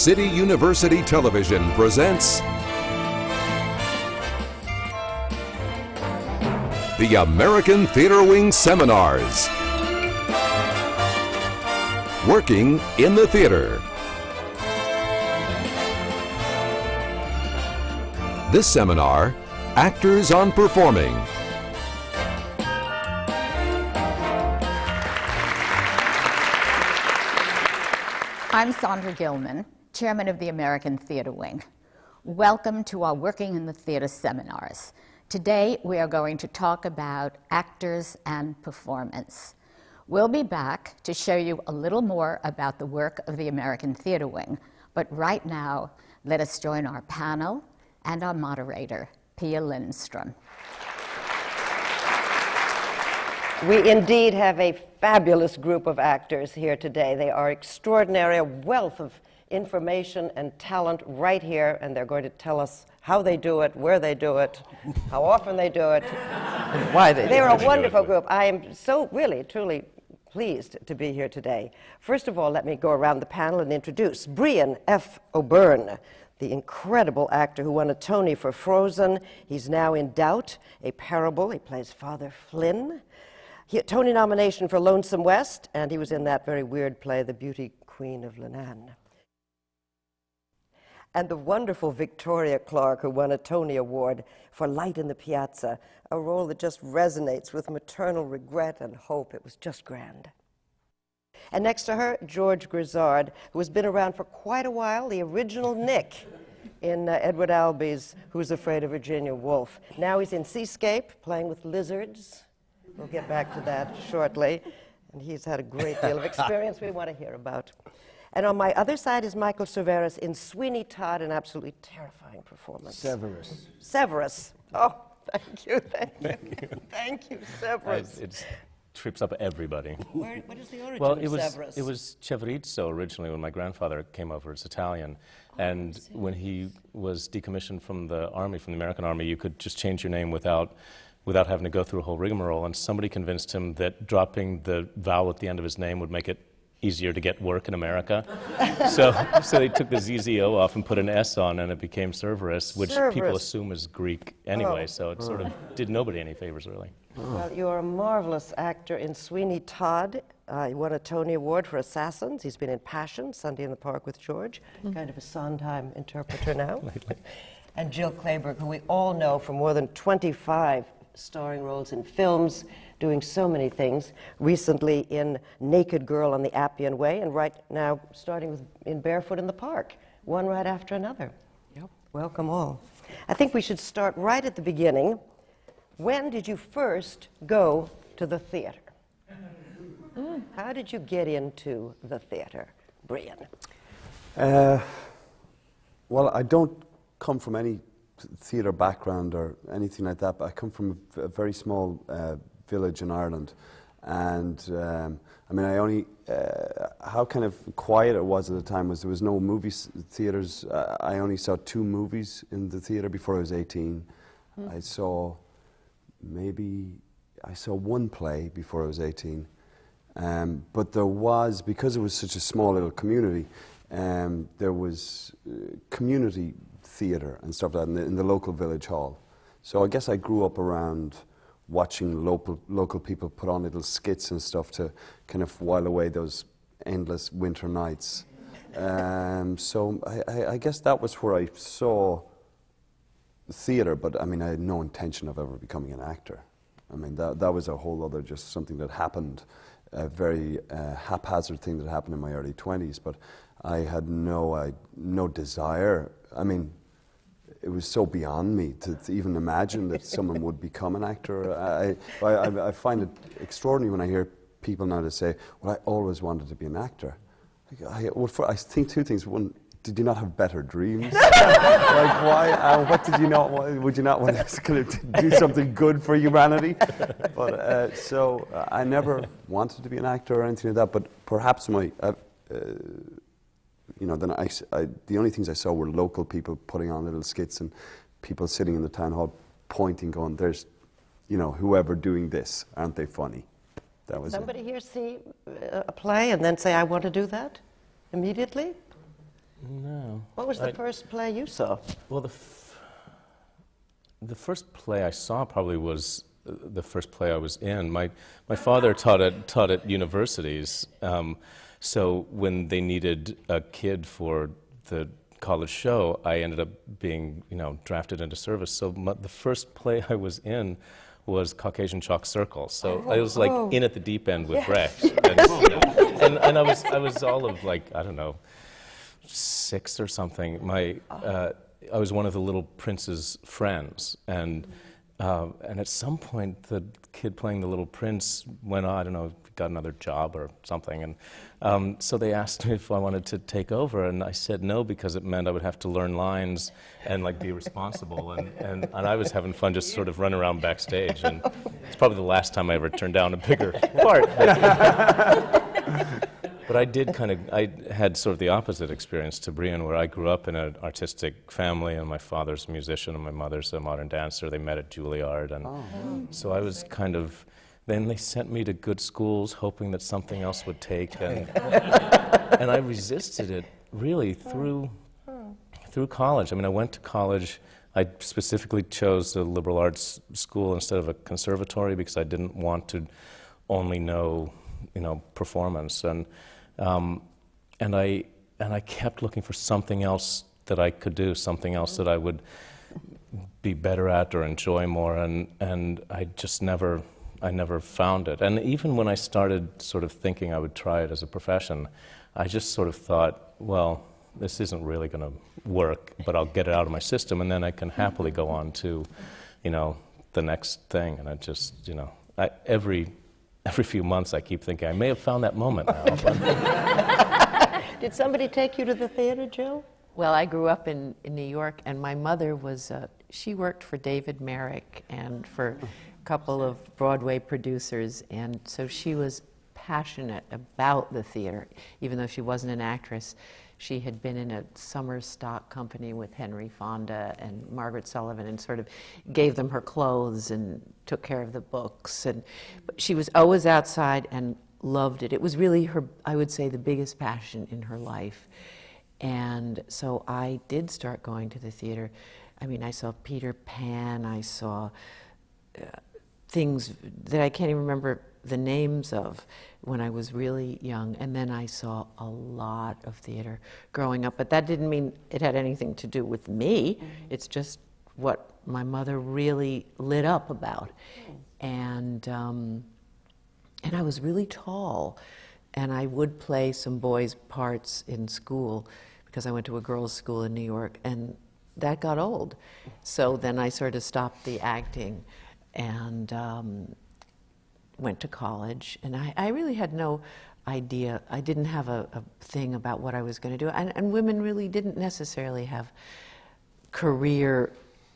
City University Television presents the American Theater Wing Seminars. Working in the Theater. This seminar, Actors on Performing. I'm Sandra Gilman, Chairman of the American Theater Wing. Welcome to our Working in the Theater seminars. Today we are going to talk about actors and performance. We'll be back to show you a little more about the work of the American Theater Wing, but right now let us join our panel and our moderator, Pia Lindstrom. We indeed have a fabulous group of actors here today. They are extraordinary, a wealth of information and talent right here, and they're going to tell us how they do it, where they do it, how often they do it, why they They're a wonderful group. I am so really, truly pleased to be here today. First of all, let me go around the panel and introduce Brian F. O'Byrne, the incredible actor who won a Tony for Frozen. He's now in Doubt, a parable. He plays Father Flynn. He had Tony nomination for Lonesome West, and he was in that very weird play, The Beauty Queen of Leenane. And the wonderful Victoria Clark, who won a Tony Award for Light in the Piazza, a role that just resonates with maternal regret and hope. It was just grand. And next to her, George Grizzard, who has been around for quite a while, the original Nick in uh, Edward Albee's Who's Afraid of Virginia Woolf. Now he's in Seascape, playing with lizards. We'll get back to that shortly. And he's had a great deal of experience we want to hear about. And on my other side is Michael Cerveris in Sweeney Todd, an absolutely terrifying performance. Cerveris. Cerveris. Oh, thank you, thank you. thank you, Cerveris. It trips up everybody. Where, what is the origin Well, of it was Cerveris? it was Cevrizzo originally when my grandfather came over. It's Italian, oh, and when he was decommissioned from the army, from the American army, you could just change your name without without having to go through a whole rigmarole. And somebody convinced him that dropping the vowel at the end of his name would make it easier to get work in America. so, so they took the ZZO off and put an S on, and it became Cerveris, which people assume is Greek anyway. Oh. So it sort of did nobody any favors, really. Well, you're a marvelous actor in Sweeney Todd. Uh, he won a Tony Award for Assassins. He's been in Passion, Sunday in the Park with George, kind of a Sondheim interpreter now. and Jill Clayburgh, who we all know from more than 25 starring roles in films, doing so many things. Recently in Naked Girl on the Appian Way, and right now starting with in Barefoot in the Park, one right after another. Yep. Welcome all. I think we should start right at the beginning. When did you first go to the theater? How did you get into the theater, Brian? Uh, well, I don't come from any theatre background or anything like that, but I come from a very small uh, village in Ireland. And um, I mean, I only, uh, how kind of quiet it was at the time was there was no movie s- theatres. Uh, I only saw two movies in the theatre before I was 18. I saw maybe, I saw one play before I was 18. Um, but there was, because it was such a small little community, um, there was uh, community theatre and stuff like that in the, in the local village hall. So I guess I grew up around watching local, local people put on little skits and stuff to kind of while away those endless winter nights. Um, so I, I, guess that was where I saw theatre, but I mean, I had no intention of ever becoming an actor. I mean, that, that was a whole other, just something that happened, a very uh, haphazard thing that happened in my early 20s, but I had no, I, no desire. I mean, it was so beyond me to, to even imagine that someone would become an actor. I, I, I, I find it extraordinary when I hear people now to say, well, I always wanted to be an actor. I, well, for, I think two things. One, did you not have better dreams? like why? Uh, what did you not? want- Would you not want to do something good for humanity? But uh, so uh, I never wanted to be an actor or anything like that. But perhaps my, uh, uh, you know, then I, s- I- the only things I saw were local people putting on little skits and people sitting in the town hall pointing, going, "There's, you know, whoever doing this, aren't they funny?" That was it. Somebody here see uh, a play and then say, I want to do that immediately? No. What was the I- first play you saw? Well, the, f- the first play I saw probably was uh, the first play I was in. My, my father taught at, taught at universities, um, so when they needed a kid for the college show, I ended up being, you know, drafted into service. So my, the first play I was in was Caucasian Chalk Circle. So I was like in at the deep end with Brecht. And, and, and I, was, I was all of like, I don't know, six or something, my, uh, I was one of the little prince's friends. And, uh, and at some point, the kid playing the little prince went on, I don't know, got another job or something. And um, so they asked me if I wanted to take over. And I said no because it meant I would have to learn lines and like be responsible. And, and, and I was having fun just sort of running around backstage. And it's probably the last time I ever turned down a bigger part. But I did kind of, I had sort of the opposite experience to Brian, where I grew up in an artistic family, and my father's a musician, and my mother's a modern dancer. They met at Juilliard, and so I was kind of. Then they sent me to good schools, hoping that something else would take, and, and I resisted it really through through college. I mean, I went to college. I specifically chose a liberal arts school instead of a conservatory because I didn't want to only know, you know, performance. And um, and I and I kept looking for something else that I could do, something else that I would be better at or enjoy more. And and I just never. I never found it. And even when I started sort of thinking I would try it as a profession, I just sort of thought, well, this isn't really going to work, but I'll get it out of my system, and then I can happily go on to, you know, the next thing. And I just, you know, I, every every few months I keep thinking I may have found that moment now. but- Did somebody take you to the theater, Jill? Well, I grew up in, in New York, and my mother was, uh, she worked for David Merrick and for a couple of Broadway producers, and so she was passionate about the theater, even though she wasn't an actress. She had been in a summer stock company with Henry Fonda and Margaret Sullavan and sort of gave them her clothes and took care of the books. And she was always outside and loved it. It was really her, I would say, the biggest passion in her life. And so I did start going to the theater. I mean, I saw Peter Pan, I saw uh, things that I can't even remember the names of when I was really young. And then I saw a lot of theater growing up. But that didn't mean it had anything to do with me, it's just what my mother really lit up about. And, um, and I was really tall. And I would play some boys' parts in school because I went to a girls' school in New York, and that got old. So then I sort of stopped the acting and um, went to college. And I, I really had no idea, I didn't have a, a thing about what I was going to do. And, and women really didn't necessarily have career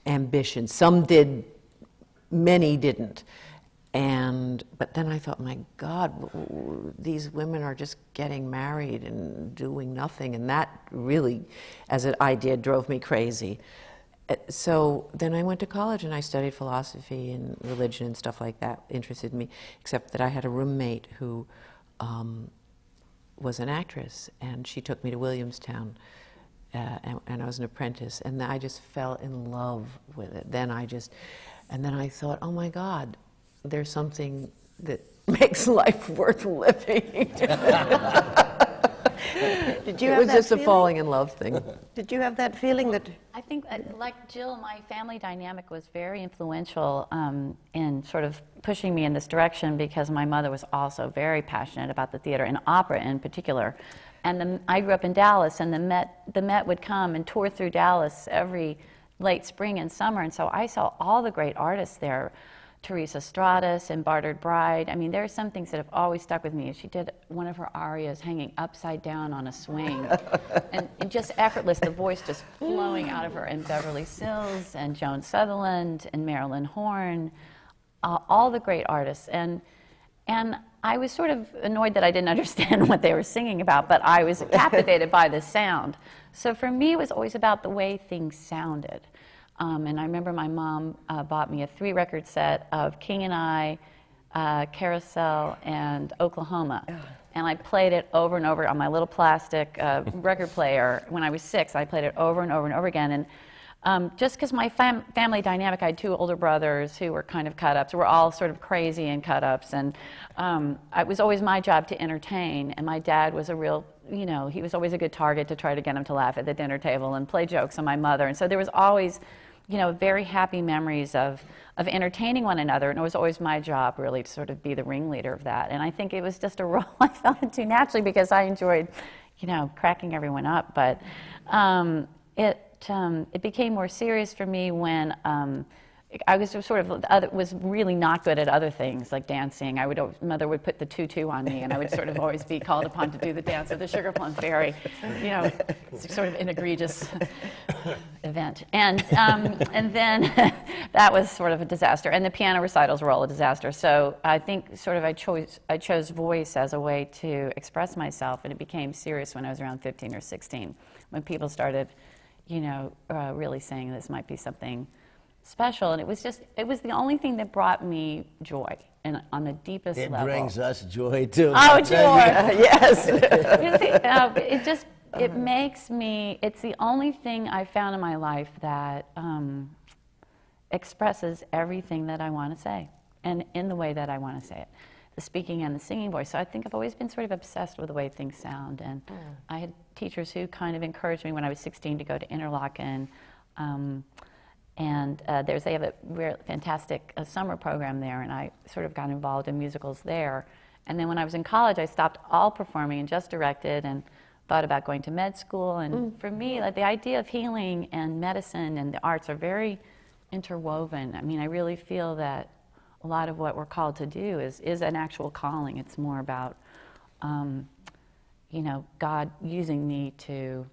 ambitions. Some did, many didn't. And but then I thought, my God, these women are just getting married and doing nothing, and that really, as an idea, drove me crazy. Uh, So then I went to college and I studied philosophy and religion and stuff like that. Interested me, except that I had a roommate who um, was an actress, and she took me to Williamstown, uh, and, and I was an apprentice, and I just fell in love with it. Then I just, and then I thought, oh my God, there's something that makes life worth living. Did you it have was that just a falling in love thing. Did you have that feeling that I think, like Jill, my family dynamic was very influential um, in sort of pushing me in this direction because my mother was also very passionate about the theater and opera in particular. And the, I grew up in Dallas, and the Met, the Met would come and tour through Dallas every late spring and summer. And so I saw all the great artists there. Teresa Stratas and Bartered Bride. I mean, there are some things that have always stuck with me. She did one of her arias hanging upside down on a swing, and, and just effortless, the voice just flowing out of her. And Beverly Sills and Joan Sutherland and Marilyn Horne, uh, all the great artists. And and I was sort of annoyed that I didn't understand what they were singing about, but I was captivated by the sound. So for me, it was always about the way things sounded. Um, and I remember my mom uh, bought me a three record set of King and I, uh, Carousel, and Oklahoma. And I played it over and over on my little plastic uh, record player. When I was six, I played it over and over and over again. And um, just because my fam- family dynamic, I had two older brothers who were kind of cut ups. We're all sort of crazy and cut ups. And um, it was always my job to entertain. And my dad was a real, you know, he was always a good target to try to get him to laugh at the dinner table and play jokes on my mother. And so there was always, you know, very happy memories of, of entertaining one another. And it was always my job, really, to sort of be the ringleader of that. And I think it was just a role I fell into naturally because I enjoyed, you know, cracking everyone up. But um, it, um, it became more serious for me when um, I was sort of other, was really not good at other things like dancing. I would mother would put the tutu on me, and I would sort of always be called upon to do the dance of the Sugar Plum Fairy. You know, it's sort of an egregious event. And um, and then that was sort of a disaster. And the piano recitals were all a disaster. So I think sort of I chose I chose voice as a way to express myself, and it became serious when I was around 15 or 16 when people started you know, uh, really saying this might be something special. And it was just, it was the only thing that brought me joy and on the deepest It level. It brings us joy too. Oh, joy. yes. See, uh, it just, it makes me, it's the only thing I found in my life that um, expresses everything that I want to say and in the way that I want to say it. The speaking and the singing voice. So I think I've always been sort of obsessed with the way things sound. And I had teachers who kind of encouraged me when I was 16 to go to Interlochen. Um, and uh, there's, they have a real fantastic uh, summer program there, and I sort of got involved in musicals there. And then when I was in college, I stopped all performing and just directed and thought about going to med school. And for me, like, the idea of healing and medicine and the arts are very interwoven. I mean, I really feel that a lot of what we're called to do is, is an actual calling. It's more about, um, you know, God using me to,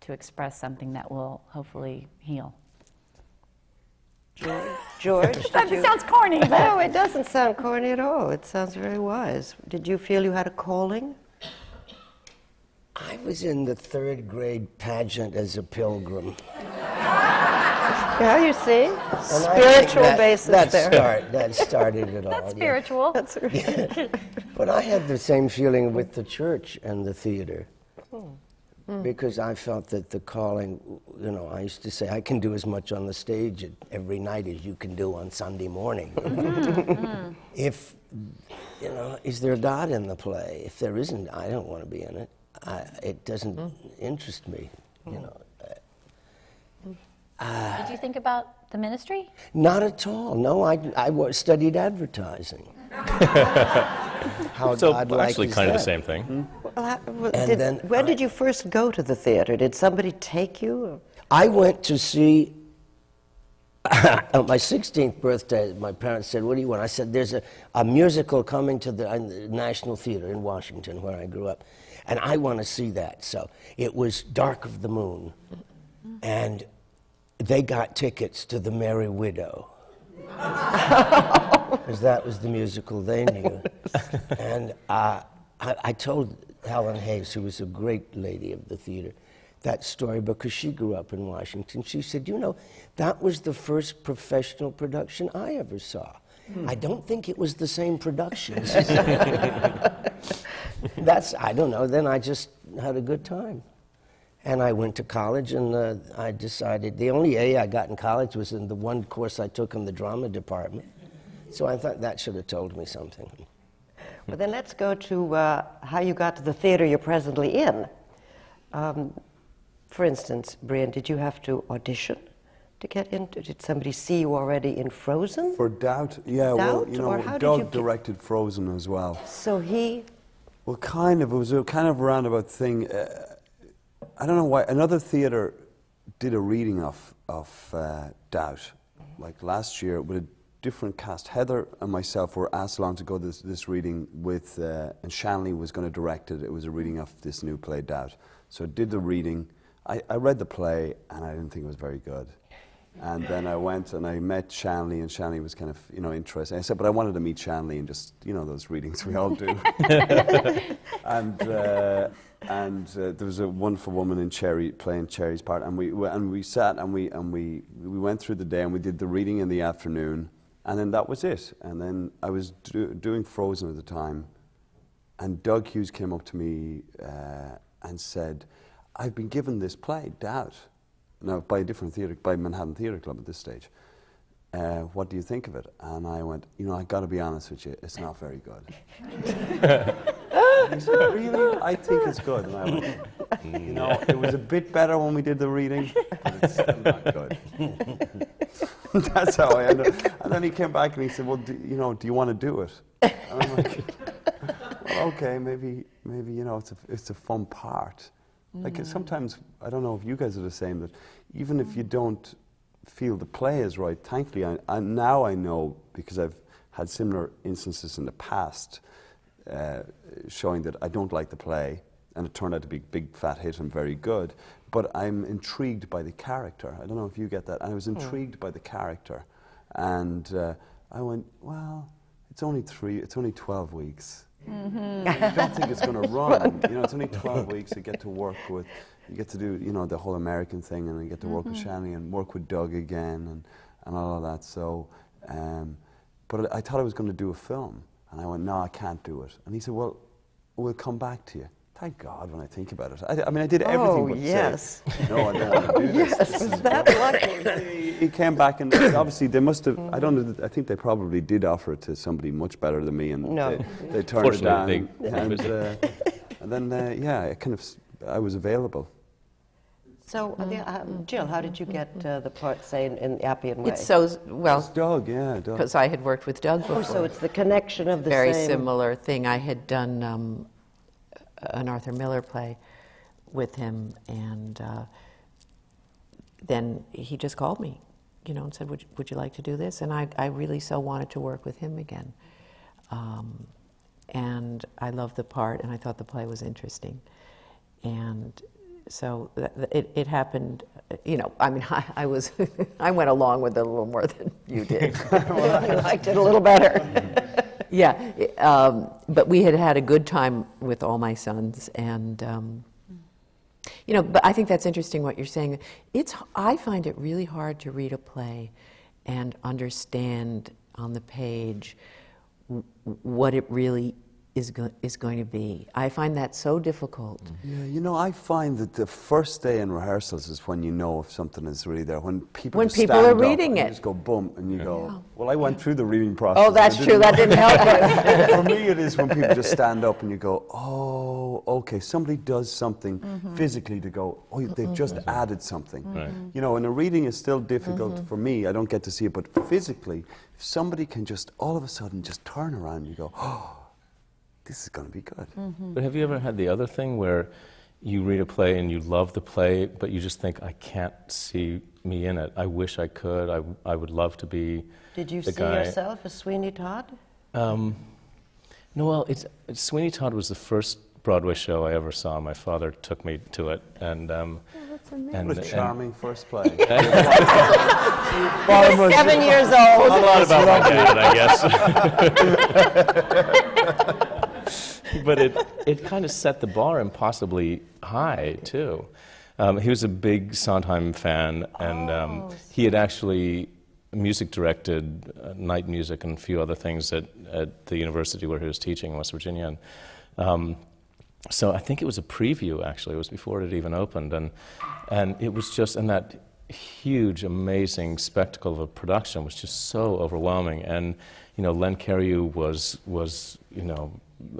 to express something that will hopefully heal. George, did That you? sounds corny, No, it doesn't sound corny at all. It sounds very wise. Did you feel you had a calling? I was in the third grade pageant as a pilgrim. Yeah, you see, And spiritual that, basis that there. Start, that started it all. that's yeah. spiritual. That's right. But I had the same feeling with the church and the theater. Hmm. Mm. Because I felt that the calling, you know, I used to say, I can do as much on the stage every night as you can do on Sunday morning. Mm-hmm. if, you know, is there a God in the play? If there isn't, I don't want to be in it. I, it doesn't Hmm. interest me, you mm. know. Mm. Uh, Did you think about the ministry? Not at all. No, I, I studied advertising. How So godlike actually, is kind of the same thing. Well, how- well, And did- then when did you first go to the theater? Did somebody take you? I went to see on my 16th birthday. My parents said, "What do you want?" I said, "There's a, a musical coming to the, uh, National Theater in Washington, where I grew up, and I want to see that." So it was Dark of the Moon, and they got tickets to The Merry Widow. Because that was the musical they knew. and uh, I, I told Helen Hayes, who was a great lady of the theater, that story because she grew up in Washington. She said, You know, that was the first professional production I ever saw. I don't think it was the same production. That's, I don't know. Then I just had a good time. And I went to college and uh, I decided the only A I got in college was in the one course I took in the drama department. So I thought that should have told me something. Well, then let's go to uh, how you got to the theater you're presently in. Um, for instance, Brian, did you have to audition to get into? Did somebody see you already in Frozen? For Doubt, yeah, well, Doubt, you know, or how did Doug directed Frozen as well. so he. Well, kind of. It was a kind of roundabout thing. Uh, I don't know why. Another theatre did a reading of of uh, Doubt, like last year with a different cast. Heather and myself were asked along to go this this reading with, uh, and Shanley was going to direct it. It was a reading of this new play Doubt. So I did the reading. I, I read the play and I didn't think it was very good. And then I went and I met Shanley, and Shanley was kind of, you know, interested. I said, but I wanted to meet Shanley and just, you know, those readings we all do. and uh, and uh, there was a wonderful woman in Cherry playing Cherry's part, and we and we sat and we and we we went through the day and we did the reading in the afternoon, And then that was it. And then I was do, doing Frozen at the time, and Doug Hughes came up to me uh, and said, I've been given this play, Doubt, now by a different theatre, by Manhattan Theatre Club at this stage. Uh, what do you think of it? And I went, you know, I've got to be honest with you, it's not very good. he said, really? I think it's good. And I went, you know, it was a bit better when we did the reading, but it's still not good. That's how I ended up. And then he came back and he said, well, do, you know, do you want to do it? And I'm like, well, okay, maybe, maybe, you know, it's a, it's a fun part. Like sometimes, I don't know if you guys are the same, that even if you don't feel the play is right, thankfully, I, I, now I know because I've had similar instances in the past uh, showing that I don't like the play, and it turned out to be a big fat hit and very good. But I'm intrigued by the character. I don't know if you get that. I was intrigued by the character, and uh, I went, well, it's only three, it's only 12 weeks. I don't think it's going to run. You know, it's only 12 weeks. You get to work with, you get to do, you know, the whole American thing, and you get to work with Shanley and work with Doug again, and, and all of that. So, um, but I thought I was going to do a film, and I went, no, I can't do it. And he said, well, we'll come back to you. Thank God when I think about it. I, I mean, I did everything Oh, but yes. say, no, I don't want to do this. Yes, that lucky? he, he came back and obviously they must have. I don't know. I think they probably did offer it to somebody much better than me, and No. they, they turned it down. Fortunately, they- and uh, and then uh, yeah, I kind of I was available. So, uh, the, uh, Jill, how did you get uh, the part, say, in, in Appian Way? It's so, well, It's Doug, yeah, Doug. because I had worked with Doug before. oh, so it's the connection of the very same. similar thing. I had done um, an Arthur Miller play with him, and uh, then he just called me, you know, and said, "Would you, would you like to do this?" And I, I really so wanted to work with him again, um, and I loved the part, and I thought the play was interesting, and so it, it happened. You know, I mean, I, I was I went along with it a little more than you did. you liked it a little better. Yeah, um, but we had had a good time with all my sons, and um, you know. But I think that's interesting what you're saying. It's I find it really hard to read a play and understand on the page what it really is go- is going to be. I find that so difficult. Yeah, you know, I find that the first day in rehearsals is when you know if something is really there. When people When people stand are up reading and you it. just go boom, and you go. Well, I went through the reading process. Oh, that's true. That didn't help. For me, it is when people just stand up and you go, oh, okay, somebody does something Mm-hmm. physically to go, oh, they've just added something. Right. You know, and a reading is still difficult Mm-hmm. for me. I don't get to see it, but physically, if somebody can just all of a sudden just turn around and you go, oh, this is going to be good. But have you ever had the other thing where you read a play and you love the play, but you just think, I can't see me in it. I wish I could. I, I would love to be Did you the see guy. yourself as Sweeney Todd? Um, no, well, it's, it's Sweeney Todd was the first Broadway show I ever saw. My father took me to it, and um, and, What a and- charming first play. Seven years old. a old. lot about my dad, I guess. but it, it kind of set the bar impossibly high, too. Um, he was a big Sondheim fan, and um, he had actually music directed uh, night music and a few other things at, at the university where he was teaching in West Virginia. And, um, so I think it was a preview, actually. It was before it had even opened. And, and it was just, and that huge, amazing spectacle of a production was just so overwhelming. And, you know, Len Cariou was, was, you know,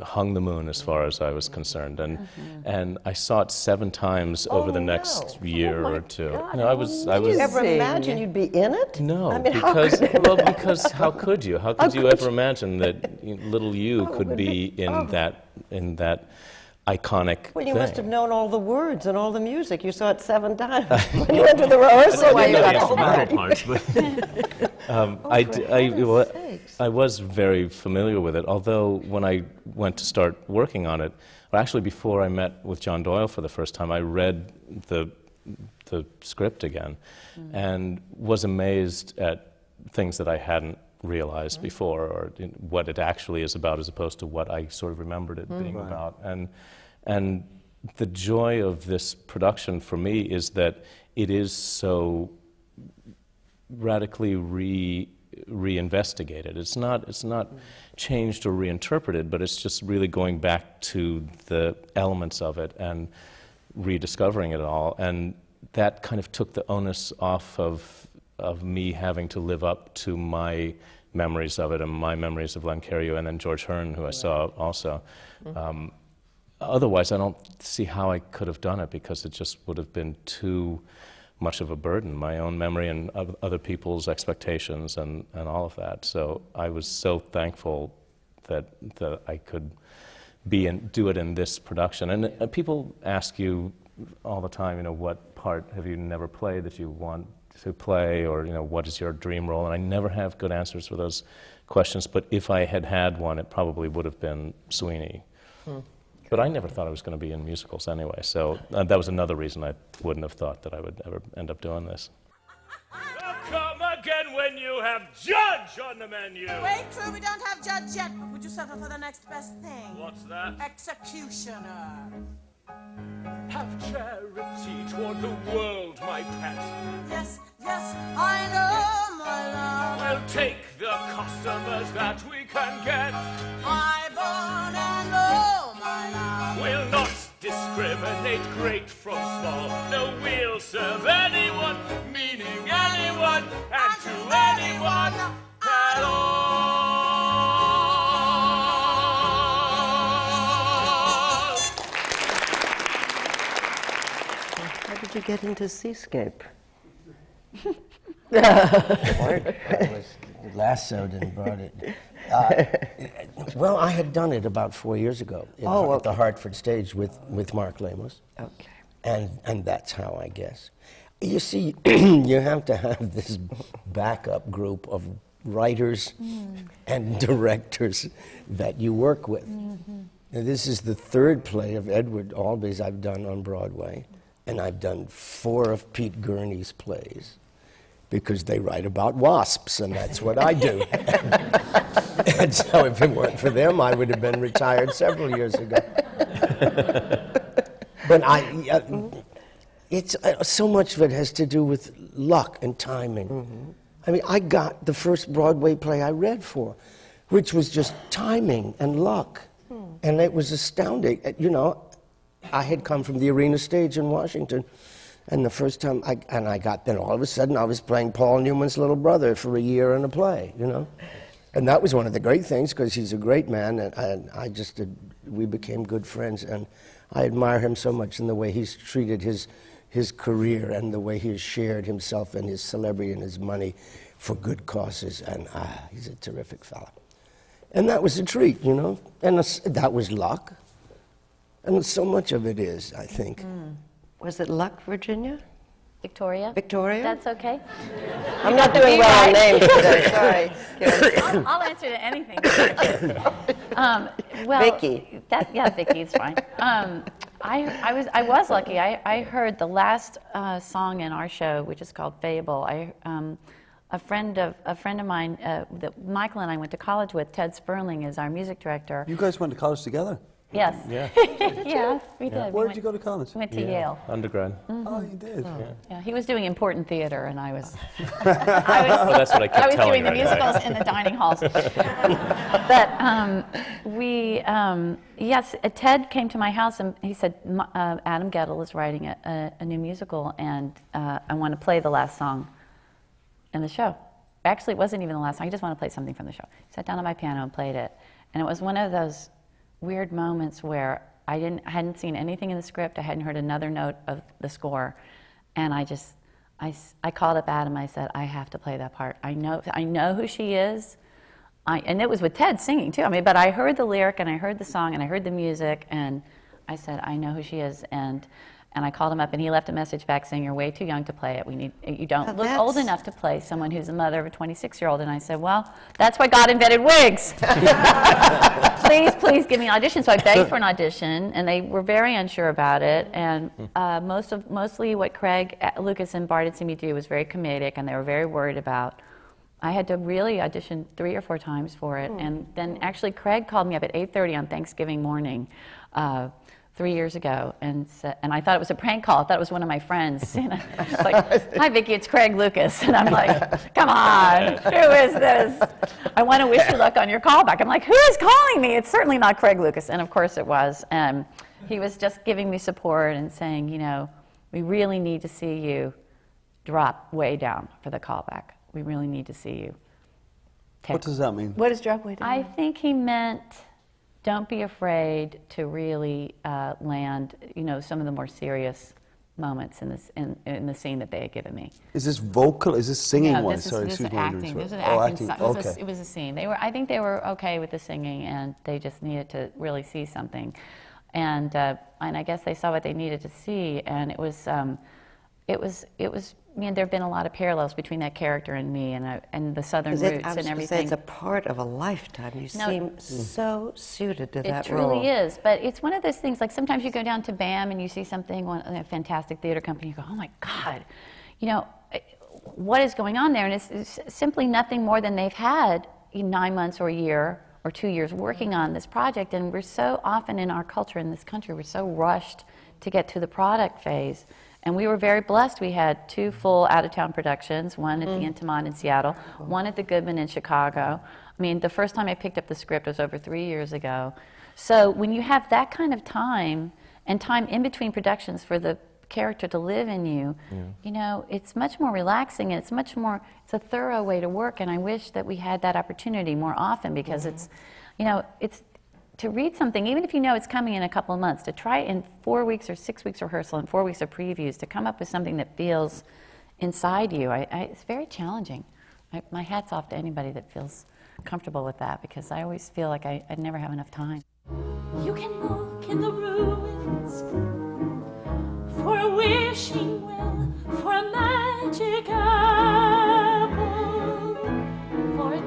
hung the moon as far as I was concerned. And, and I saw it seven times oh, over the Oh, next no. year Oh, or two. God, you know, I was, I Did was, you ever imagine you'd be in it? no, I mean, because well, because how could you? How could you could ever imagine that little you could be be- in oh. that in that iconic Well, you thing? must have known all the words and all the music. You saw it seven times when you went to the rehearsal. why you you got got all parts, but um, Oh, I, for d- I, heaven's wa- sakes. I was very familiar with it. Although when I went to start working on it, or actually before I met with John Doyle for the first time, I read the the script again, hmm. and was amazed at things that I hadn't realized hmm. before, or in- what it actually is about, as opposed to what I sort of remembered it hmm. being about. And and the joy of this production for me is that it is so radically re reinvestigated. It's not, it's not changed or reinterpreted, but it's just really going back to the elements of it and rediscovering it all. And that kind of took the onus off of, of me having to live up to my memories of it and my memories of Len Cariou and then George Hearn, who I saw also. Um, otherwise, I don't see how I could have done it because it just would have been too much of a burden, my own memory and other people's expectations and, and all of that. So I was so thankful that, that I could be and do it in this production. And uh, people ask you all the time, you know, what part have you never played that you want to play, or you know, what is your dream role? And I never have good answers for those questions. But if I had had one, it probably would have been Sweeney. Hmm. But I never thought I was going to be in musicals anyway, so uh, that was another reason I wouldn't have thought that I would ever end up doing this. Come again when you have Judge on the menu. Wait, true, we don't have Judge yet, but would you settle for the next best thing? What's that? Executioner. Have charity toward the world, my pet. Yes, yes, I know, my love. We'll take the customers that we can get. High born We'll not discriminate great from small. No, we'll serve anyone, meaning anyone, and, and to anyone at all. How did you get into Seascape? I was lassoed and brought it. Uh, well, I had done it about four years ago in, Oh, at the. Hartford stage with, with Mark Lamos. Okay. And, and that's how I guess. You see, you have to have this backup group of writers and directors that you work with. Now, this is the third play of Edward Albee's I've done on Broadway, and I've done four of Pete Gurney's plays because they write about wasps, and that's what I do. and so, if it weren't for them, I would have been retired several years ago. but I, uh, it's uh, so much of it has to do with luck and timing. I mean, I got the first Broadway play I read for, which was just timing and luck, and it was astounding. Uh, You know, I had come from the arena stage in Washington, and the first time I and I got then all of a sudden I was playing Paul Newman's little brother for a year in a play. You know. And that was one of the great things because he's a great man, and, and I just did, we became good friends, and I admire him so much in the way he's treated his his career and the way he has shared himself and his celebrity and his money for good causes, and ah, he's a terrific fellow. And that was a treat, you know, and that was luck, and so much of it is, I think. Was it Luck, Virginia? Victoria? Victoria? That's okay. I'm not doing well on names today. Sorry. I'll, I'll answer to anything. um, well, Vicky. That, yeah, Vicky's fine. Um, I, I, was, I was lucky. I, I heard the last uh, song in our show, which is called Fable. I, um, a, friend of, a friend of mine uh, that Michael and I went to college with, Ted Sperling, is our music director. You guys went to college together? Yes. Yeah. yes, we did. Where went, did you go to college? We went to Yale. Undergrad. Oh, you did. Yeah, yeah. he was doing important theater, and I was. I was, Oh, that's what I kept I was telling doing the right? musicals in the dining halls. but um, we, um, yes, uh, Ted came to my house and he said, "M- uh, Adam Guettel is writing a, a, a new musical, and uh, I want to play the last song in the show. Actually, it wasn't even the last song. I just want to play something from the show. He sat down on my piano and played it, and it was one of those weird moments where I didn't, hadn't seen anything in the script. I hadn't heard another note of the score, and I just, I, I called up Adam. I said, I have to play that part. I know, I know who she is. I, and it was with Ted singing too. I mean, but I heard the lyric and I heard the song and I heard the music, and I said, I know who she is, and. And I called him up, and he left a message back saying, "You're way too young to play it. We need you don't Now look old enough to play someone who's the mother of a 26-year-old." And I said, "Well, that's why God invented wigs. please, please give me an audition." So I begged for an audition, and they were very unsure about it. And uh, most of mostly what Craig uh, Lucas and Bart had seen me do was very comedic, and they were very worried about. I had to really audition three or four times for it, and then actually Craig called me up at 8:30 on Thanksgiving morning. Uh, three years ago, and sa- and I thought it was a prank call. I thought it was one of my friends. You know, it's like, "Hi, Vicki, it's Craig Lucas," and I'm like, "Come on, who is this? I want to wish you luck on your callback." I'm like, "Who is calling me? It's certainly not Craig Lucas," and of course it was. Um, he was just giving me support and saying, you know, we really need to see you drop way down for the callback. We really need to see you. What does that mean? What is drop way down? I think he meant don't be afraid to really uh, land, you know, some of the more serious moments in this in, in the scene that they had given me. Is this vocal? Is this singing no, one? this is, this is excuse acting. This is an oh, acting. acting. si- It, was a, it was a scene. They were. I think they were okay with the singing, and they just needed to really see something, and uh, and I guess they saw what they needed to see, and it was. Um, it was. It was. I mean, there have been a lot of parallels between that character and me, and I, and the Southern roots it, I was and everything. it's a part of a lifetime. You No, seem so suited to that role. It truly role. is, but it's one of those things. Like sometimes you go down to BAM and you see something, one, a fantastic theater company. You go, "Oh my God, you know, eh, what is going on there?" And it's, it's simply nothing more than they've had in nine months or a year or two years working on this project. And we're so often in our culture in this country, we're so rushed to get to the product phase. And we were very blessed. We had two full out of town productions one at the mm. Intiman in Seattle, one at the Goodman in Chicago. I mean, the first time I picked up the script was over three years ago. So when you have that kind of time and time in between productions for the character to live in you, you know, it's much more relaxing and it's much more, it's a thorough way to work. And I wish that we had that opportunity more often because mm-hmm. it's, you know, it's, to read something, even if you know it's coming in a couple of months, to try in four weeks or six weeks rehearsal and four weeks of previews to come up with something that feels inside you, I, I, it's very challenging. I, my hat's off to anybody that feels comfortable with that because I always feel like I, I never have enough time. You can look in the ruins for a wishing well, for a magic apple, for a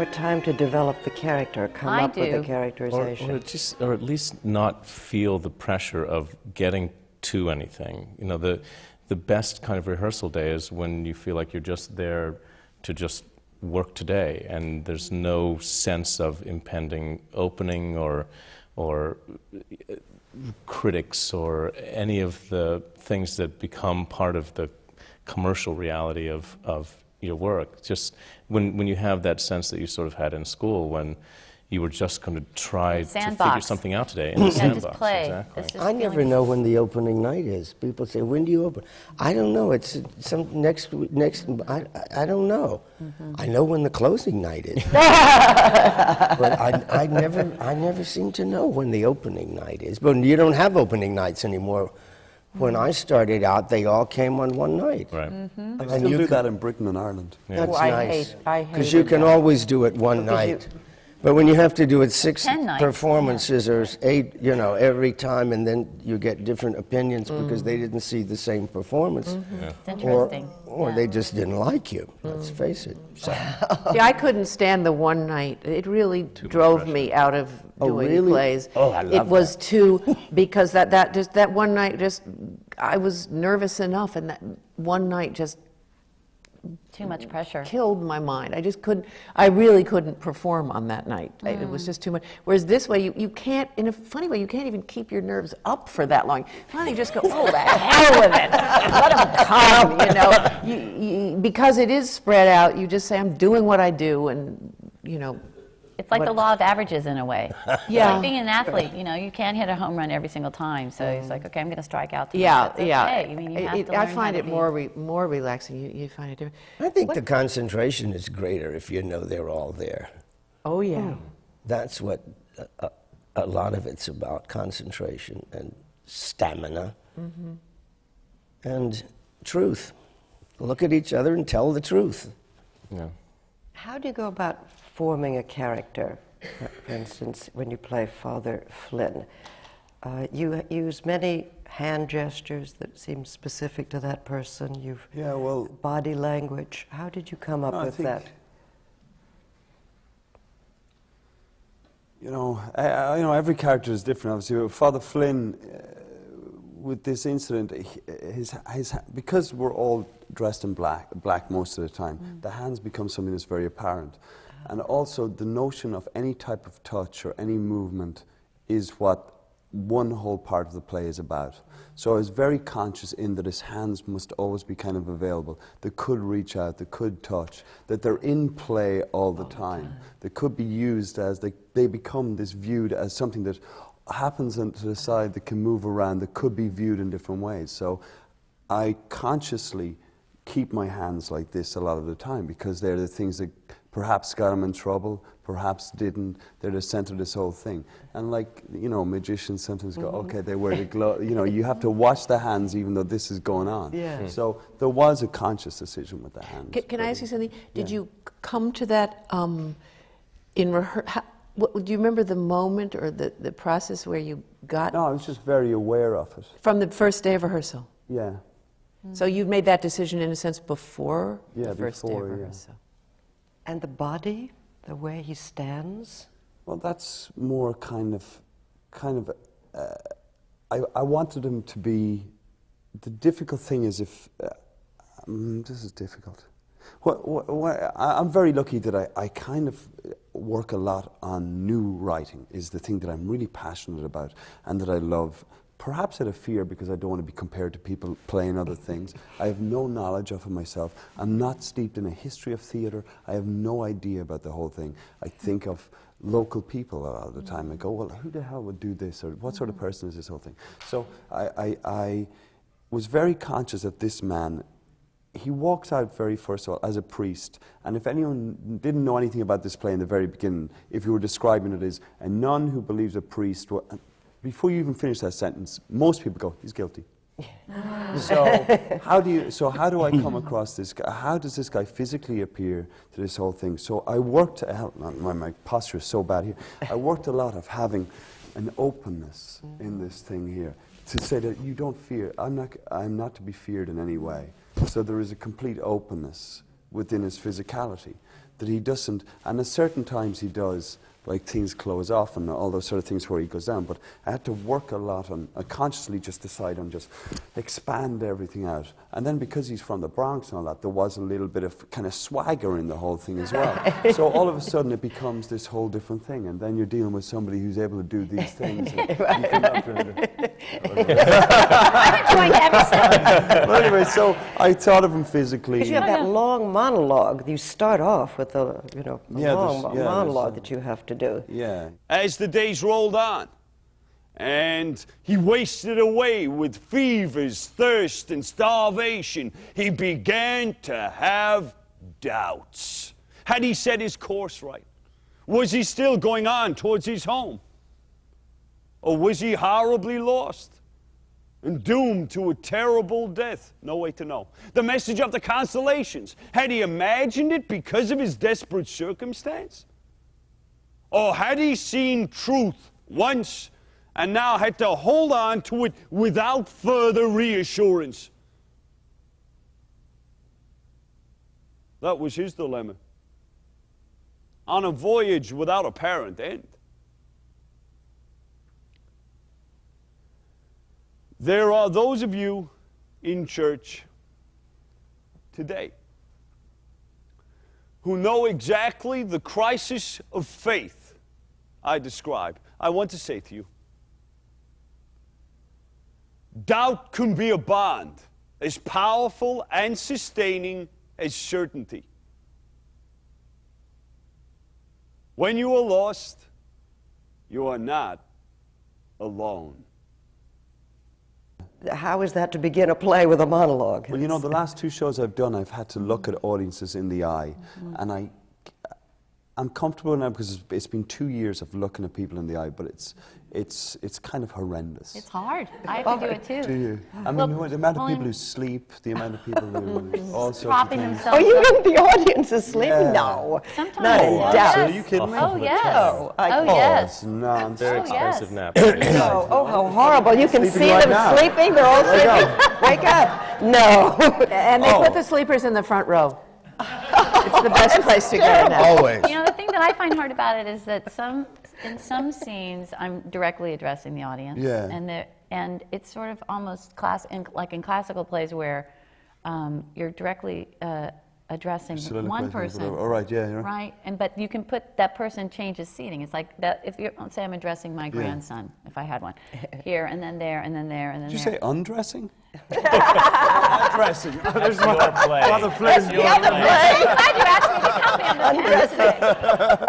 more time to develop the character, come I up with do. a or, characterization. or just or at least not feel the pressure of getting to anything you know the the best kind of rehearsal day is when you feel like you're just there to just work today and there's no sense of impending opening or or uh, critics or any of the things that become part of the commercial reality of, of your work. Just when, when you have that sense that you sort of had in school when you were just going to try to figure something out today in the sandbox. just play. Exactly. Just I never know when the opening night is. People say, "When do you open?" I don't know. It's uh, some next next. I I I don't know. Mm-hmm. I know when the closing night is, but I I never I never seem to know when the opening night is. But you don't have opening nights anymore. When I started out, they all came on one night. Right. Mm-hmm. They And you do could- that in Britain and Ireland. That's Oh, I nice. hate- I Because you can that. always do it one Because you- night. But when you have to do it six nights, performances or eight, you know, every time, and then you get different opinions because they mm. didn't see the same performance, mm-hmm. It's or, interesting. or yeah. they just didn't like you. Let's mm. face it. So, See, I couldn't stand the one night. It really drove me out of Oh, doing really? plays. Oh, I It love was too because that that just that one night just I was nervous enough, and that one night just Too much pressure. killed my mind. I just couldn't. I really couldn't perform on that night. I- It was mm. just too much. Whereas this way, you, you can't. In a funny way, you can't even keep your nerves up for that long. Finally, you just go, oh, the hell with it. Let them come. You know, you, you, because it is spread out. You just say, I'm doing what I do, and you know. It's like the law of averages in a way. It's Yeah. like being an athlete, you know, you can't hit a home run every single time. So it's mm. like, okay, I'm going to strike out. tonight. Yeah, That's yeah. okay. I mean, you have it- to learn how find it more re, more relaxing. You, you find it different. I think the concentration is greater if you know they're all there. Oh yeah. Hmm. That's what a, a, a lot of it's about concentration and stamina mm-hmm. and truth. look at each other and tell the truth. Yeah. How do you go about forming a character? For instance, when you play Father Flynn, uh, you use many hand gestures that seem specific to that person. You've Yeah, well- body language. How did you come up No, with think- that? You know, I, I, you know, every character is different. Obviously, but Father Flynn, uh, with this incident, his, his, because we're all dressed in black, black most of the time, the hands become something that's very apparent, and also the notion of any type of touch or any movement is what one whole part of the play is about. So I was very conscious in that his hands must always be kind of available. They could reach out, they could touch, that they're in play all the time. They could be used as they, they become this viewed as something that happens to the side that can move around, that could be viewed in different ways. So I consciously keep my hands like this a lot of the time because they're the things that perhaps got him in trouble, perhaps didn't. They're the center of this whole thing. And like, you know, magicians sometimes go, okay, they wear the glove. You know, you have to watch the hands even though this is going on. Yeah. So there was a conscious decision with the hands. Can, can I ask you something? Did Yeah. you come to that um, in rehearsal? Do you remember the moment or the, the process where you got No, I was just very aware of it. from the first day of rehearsal? Yeah. So you made that decision in a sense before Yeah, the first day before, of yeah. And the body, the way he stands? Well, that's more kind of, kind of. Uh, I, I wanted him to be. The difficult thing is if. Uh, mm, this is difficult. What, I, I'm very lucky that I, I kind of work a lot on new writing. Is the thing that I'm really passionate about and that I love. Perhaps out of fear because I don't want to be compared to people playing other things. I have no knowledge of it myself. I'm not steeped in a history of theatre. I have no idea about the whole thing. I think of local people a lot of the time. I go, well, who the hell would do this? Or what sort of mm-hmm. person is this whole thing? So I, I, I was very conscious that this man, he walks out very first of all as a priest. And if anyone didn't know anything about this play in the very beginning, if you were describing it as a nun who believes a priest, before you even finish that sentence, most people go, he's guilty. so how do you so how do I come across this guy? How does this guy physically appear to this whole thing? So I worked uh, my, my posture is so bad here. I worked a lot of having an openness in this thing here to say that you don't fear. I'm not I'm not to be feared in any way. So there is a complete openness within his physicality that he doesn't and at certain times he does like things close off and all those sort of things where he goes down. But I had to work a lot on, I consciously just decide on just expand everything out. And then because he's from the Bronx and all that, there was a little bit of kind of swagger in the whole thing as well. so all of a sudden it becomes this whole different thing. And then you're dealing with somebody who's able to do these things. and you come up with it. well, anyway, so I thought of him physically. Because you have that long monologue. You start off with a, you know, a Yeah, long yeah, monologue uh, that you have to do. Yeah. as the days rolled on. And he wasted away with fevers, thirst, and starvation. He began to have doubts. Had he set his course right? Was he still going on towards his home? Or was he horribly lost and doomed to a terrible death? No way to know. The message of the constellations. Had he imagined it because of his desperate circumstance? Or had he seen truth once and now had to hold on to it without further reassurance? That was his dilemma. On a voyage without apparent end. There are those of you in church today who know exactly the crisis of faith I describe. I want to say to you doubt can be a bond as powerful and sustaining as certainty. When you are lost, you are not alone. How is that to begin a play with a monologue? Well, you know, the last two shows I've done, I've had to look at audiences in the eye, mm-hmm. and I, I'm comfortable now because it's, it's been two years of looking at people in the eye, but it's it's it's kind of horrendous. It's hard. I have to do it too. Do you? I mean, Well, the amount of people who sleep, the amount of people who all sorts of things. themselves Oh, you up. mean the audience is sleeping? Yeah. No. Sometimes. Not in oh, yes. doubt. Are you kidding me? Oh, yes. Oh, I- oh, Oh, Oh, yes. it's. Very Oh, yes. expensive nap. Oh, oh, how horrible. You can Sleeping see right them now. sleeping. They're all sleeping. Wake up. No. And they Oh. put the sleepers in the front row. it's the best place to go now. Always. You know, that I find hard about it is that some, in some scenes, I'm directly addressing the audience. Yeah. And, the, and it's sort of almost class, in, like in classical plays where um, you're directly uh, addressing Soliloquizing one or person. whatever. All right, yeah, yeah. Right, and but you can put that person changes seating. It's like that. If you're, let's say I'm addressing my grandson, if I had one, here and then there and then there and then Did you say undressing? Undressing. There's Your play. Father Flynn. I'm glad you asked me to come in the panel today.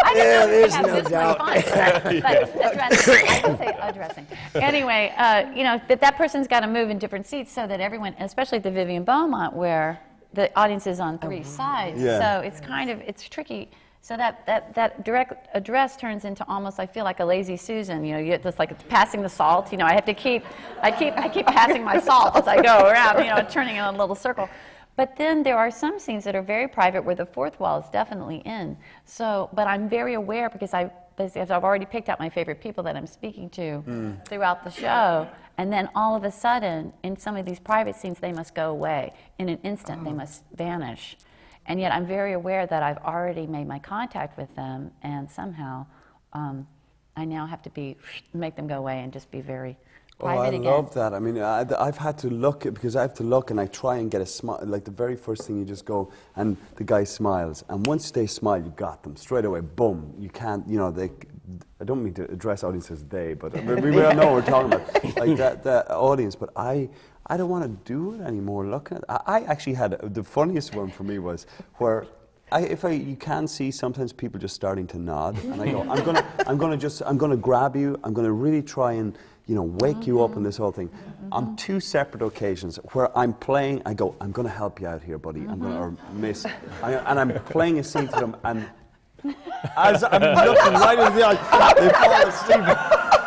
I didn't Yeah, know there's no doubt. fun. But addressing, I can say addressing. Anyway, uh, you know, that that person's got to move in different seats so that everyone, especially at the Vivian Beaumont, where the audience is on three oh, sides. Yeah. So it's kind of, it's tricky. So that, that, that direct address turns into almost, I feel like a lazy Susan. You know, you just like passing the salt. You know, I have to keep, I keep, I keep passing my salt as I go around. You know, turning in a little circle. But then there are some scenes that are very private where the fourth wall is definitely in. So, but I'm very aware because I, because I've already picked out my favorite people that I'm speaking to hmm. throughout the show. And then all of a sudden, in some of these private scenes, they must go away. In an instant, they must vanish. And yet I'm very aware that I've already made my contact with them, and somehow um, I now have to be make them go away and just be very Oh, I again. love that. I mean, I, I've had to look because I have to look and I try and get a smile. Like the very first thing you just go and the guy smiles, and once they smile, you got them straight away. Boom! You can't, you know, they. I don't mean to address audiences they, but we, we all know what we're talking about, like that, that audience. But I, I don't want to do it anymore. Looking at, I, I actually had uh, the funniest one for me was where I, if I, you can see sometimes people just starting to nod, and I go, I'm gonna, I'm gonna just, I'm gonna grab you, I'm gonna really try and, you know, wake you up in this whole thing. Mm-hmm. On two separate occasions where I'm playing, I go, I'm gonna help you out here, buddy. I'm gonna, mm-hmm. miss, I, and I'm playing a scene to them, and as I'm looking right in the eye, they fall asleep.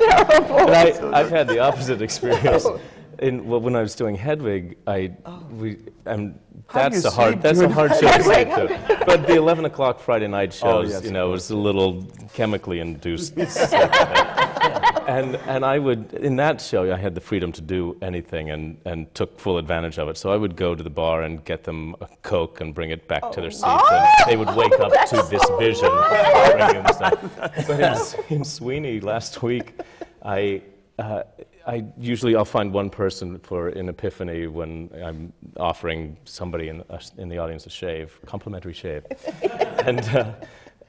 But I, I've had the opposite experience. In, well, when I was doing Hedwig, I, we, and that's a hard, that's a hard show to sleep to. But the 11 o'clock Friday night Oh, shows, yes, you know, course. was a little chemically induced. and and I would in that show I had the freedom to do anything and and took full advantage of it. So I would go to the bar and get them a coke and bring it back to their seats, and they would wake up to this vision. stuff. But in, in Sweeney last week, I. Uh, I usually I'll find one person for an epiphany when I'm offering somebody in, uh, in the audience a shave, complimentary shave, and uh,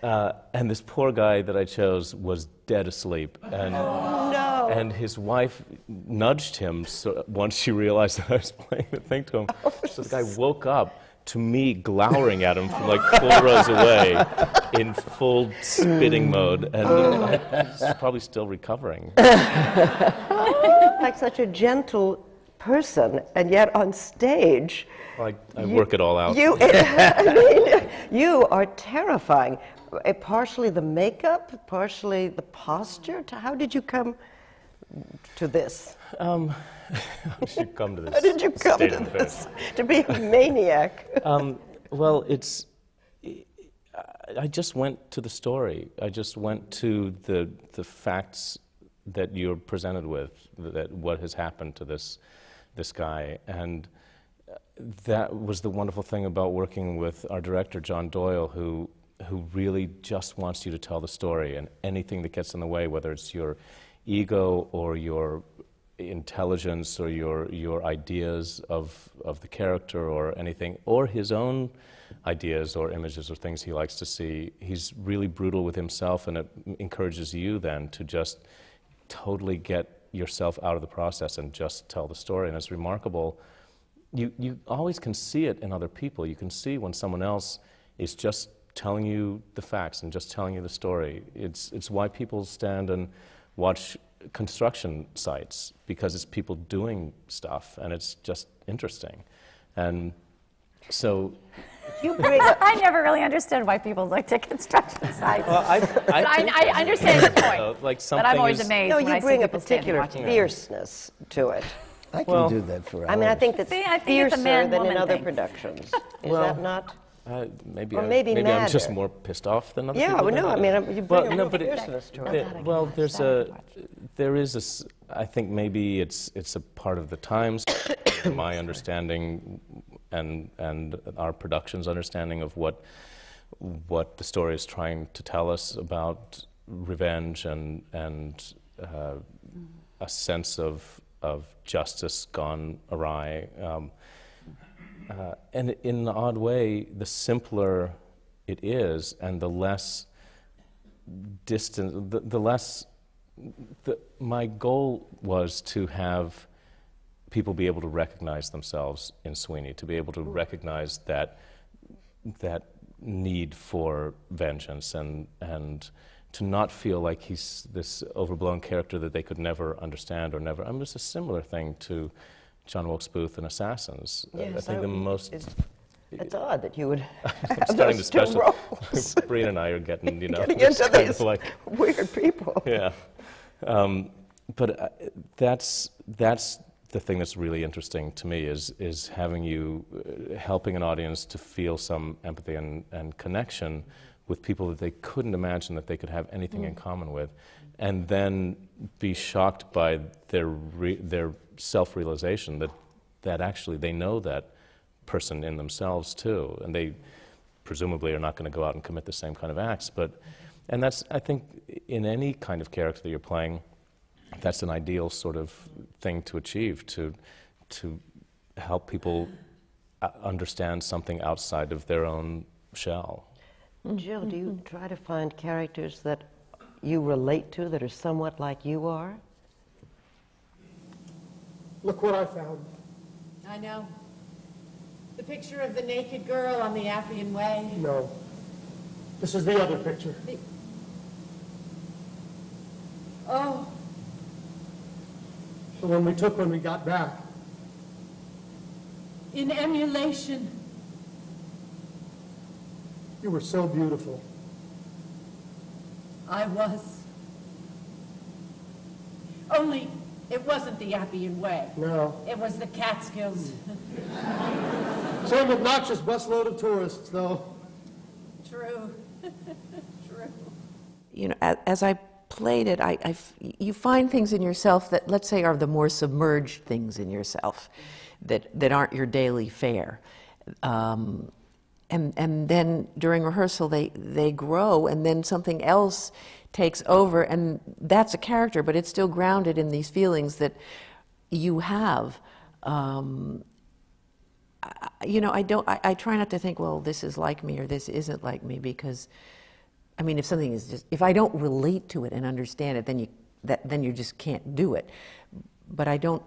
uh, and this poor guy that I chose was dead asleep, and and his wife nudged him so, once she realized that I was playing the thing to him. So the guy woke up to me glowering at him from like four rows away in full spitting mode, and he's probably still recovering. like such a gentle person, and yet on stage, I, I work it all out. you, I mean, you are terrifying. Uh, Partially the makeup, partially the posture. To- How did you come to this? Um, how did you come to this? How did you come to this? To be a maniac. Um, well, it's. I- I just went to the story. I just went to the the facts that you're presented with, that what has happened to this this guy, and that was the wonderful thing about working with our director John Doyle, who who really just wants you to tell the story, and anything that gets in the way, whether it's your ego or your intelligence or your your ideas of of the character or anything or his own ideas or images or things he likes to see. He's really brutal with himself and it encourages you then to just totally get yourself out of the process and just tell the story. And it's remarkable. You you always can see it in other people. You can see when someone else is just telling you the facts and just telling you the story. It's it's why people stand and watch construction sites because it's people doing stuff and it's just interesting. And so You bring a, I never really understood why people looked at construction sites. Well, I, But I, I, think, I understand the uh, point. like But I'm always is- amazed no, when I you see bring a particular fierceness to it. I can Well, do that for hours. I mean, I think that's See, I think it's fiercer man than in other thing. productions. Is Well, that not? Uh, maybe Or I, maybe I'm just more pissed off than other Yeah, people. well, no, I mean, I'm- you well, bring a no, real but it- fierceness to it. there- well, there's watch a, there is a, s- I think maybe it's it's a part of the times, my understanding, and and our production's understanding of what what the story is trying to tell us about revenge and and uh, a sense of of justice gone awry. Um, uh, and in an odd way, the simpler it is, and the less distant, the, the less. The, my goal was to have people be able to recognize themselves in Sweeney, to be able to recognize that that need for vengeance, and and to not feel like he's this overblown character that they could never understand or never. I mean, it's a similar thing to John Wilkes Booth and Assassins. Uh, I think I- the most. It's, it's odd that you would I'm have starting to those two special. roles. Brían and I are getting, you know, Getting into these like, weird people. yeah. Um, but uh, that's that's the thing that's really interesting to me is is having you uh, helping an audience to feel some empathy and, and connection with people that they couldn't imagine that they could have anything in common with, and then be shocked by their re- their self realization that that actually they know that person in themselves too, and they presumably are not going to go out and commit the same kind of acts. But, and that's I think in any kind of character that you're playing, that's an ideal sort of thing to achieve to to help people uh, understand something outside of their own shell. Jill, do you try to find characters that you relate to that are somewhat like you are? Look what I found. I know. The picture of the naked girl on the Appian Way. No. This is the other picture. Oh, The one we took when we got back. in emulation. You were so beautiful. I was. Only it wasn't the Appian Way. No. It was the Catskills. Same obnoxious busload of tourists, though. True. True. you know, as, as I played it, I, I f- you find things in yourself that, let's say, are the more submerged things in yourself that, that aren't your daily fare. Um, and, and then during rehearsal, they, they grow, and then something else takes over, and that's a character, but it's still grounded in these feelings that you have. Um, I- you know, I don't. I, I try not to think, well, this is like me or this isn't like me, because, I mean, if something is just, if I don't relate to it and understand it, then you, that, then you just can't do it. But I don't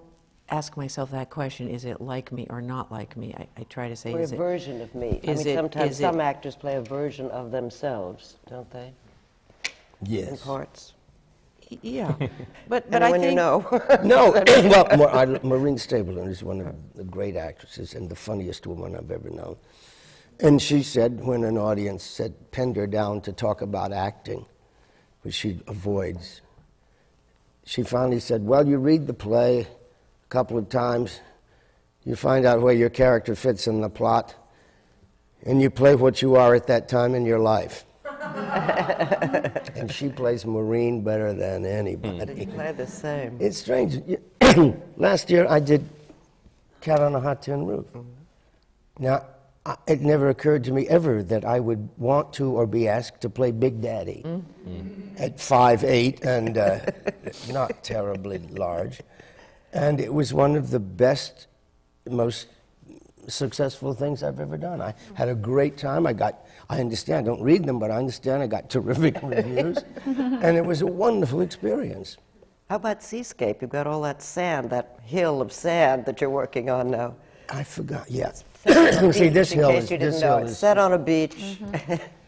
ask myself that question: Is it like me or not like me? I, I try to say, Or a is it version of me. I is mean, it- sometimes is some it- actors play a version of themselves, don't they? Yes. In Yes. parts. Yeah, but And but I when think you know. No, well, Ma- I, Maureen Stapleton is one of the great actresses and the funniest woman I've ever known. And she said, when an audience said, pinned her down to talk about acting, which she avoids, she finally said, Well, you read the play a couple of times, you find out where your character fits in the plot, and you play what you are at that time in your life. and she plays Maureen better than anybody. Play the same. It's strange. Last year I did Cat on a Hot Tin Roof. Mm-hmm. Now, I, it never occurred to me ever that I would want to or be asked to play Big Daddy at five eight and uh, not terribly large. And it was one of the best, most successful things I've ever done. I had a great time. I got, I understand, I don't read them, but I understand I got terrific reviews. and it was a wonderful experience. How about Seascape? You've got all that sand, that hill of sand that you're working on now. I forgot, yes. See, this in hill case is, you this didn't know, hill it's is, set on a beach.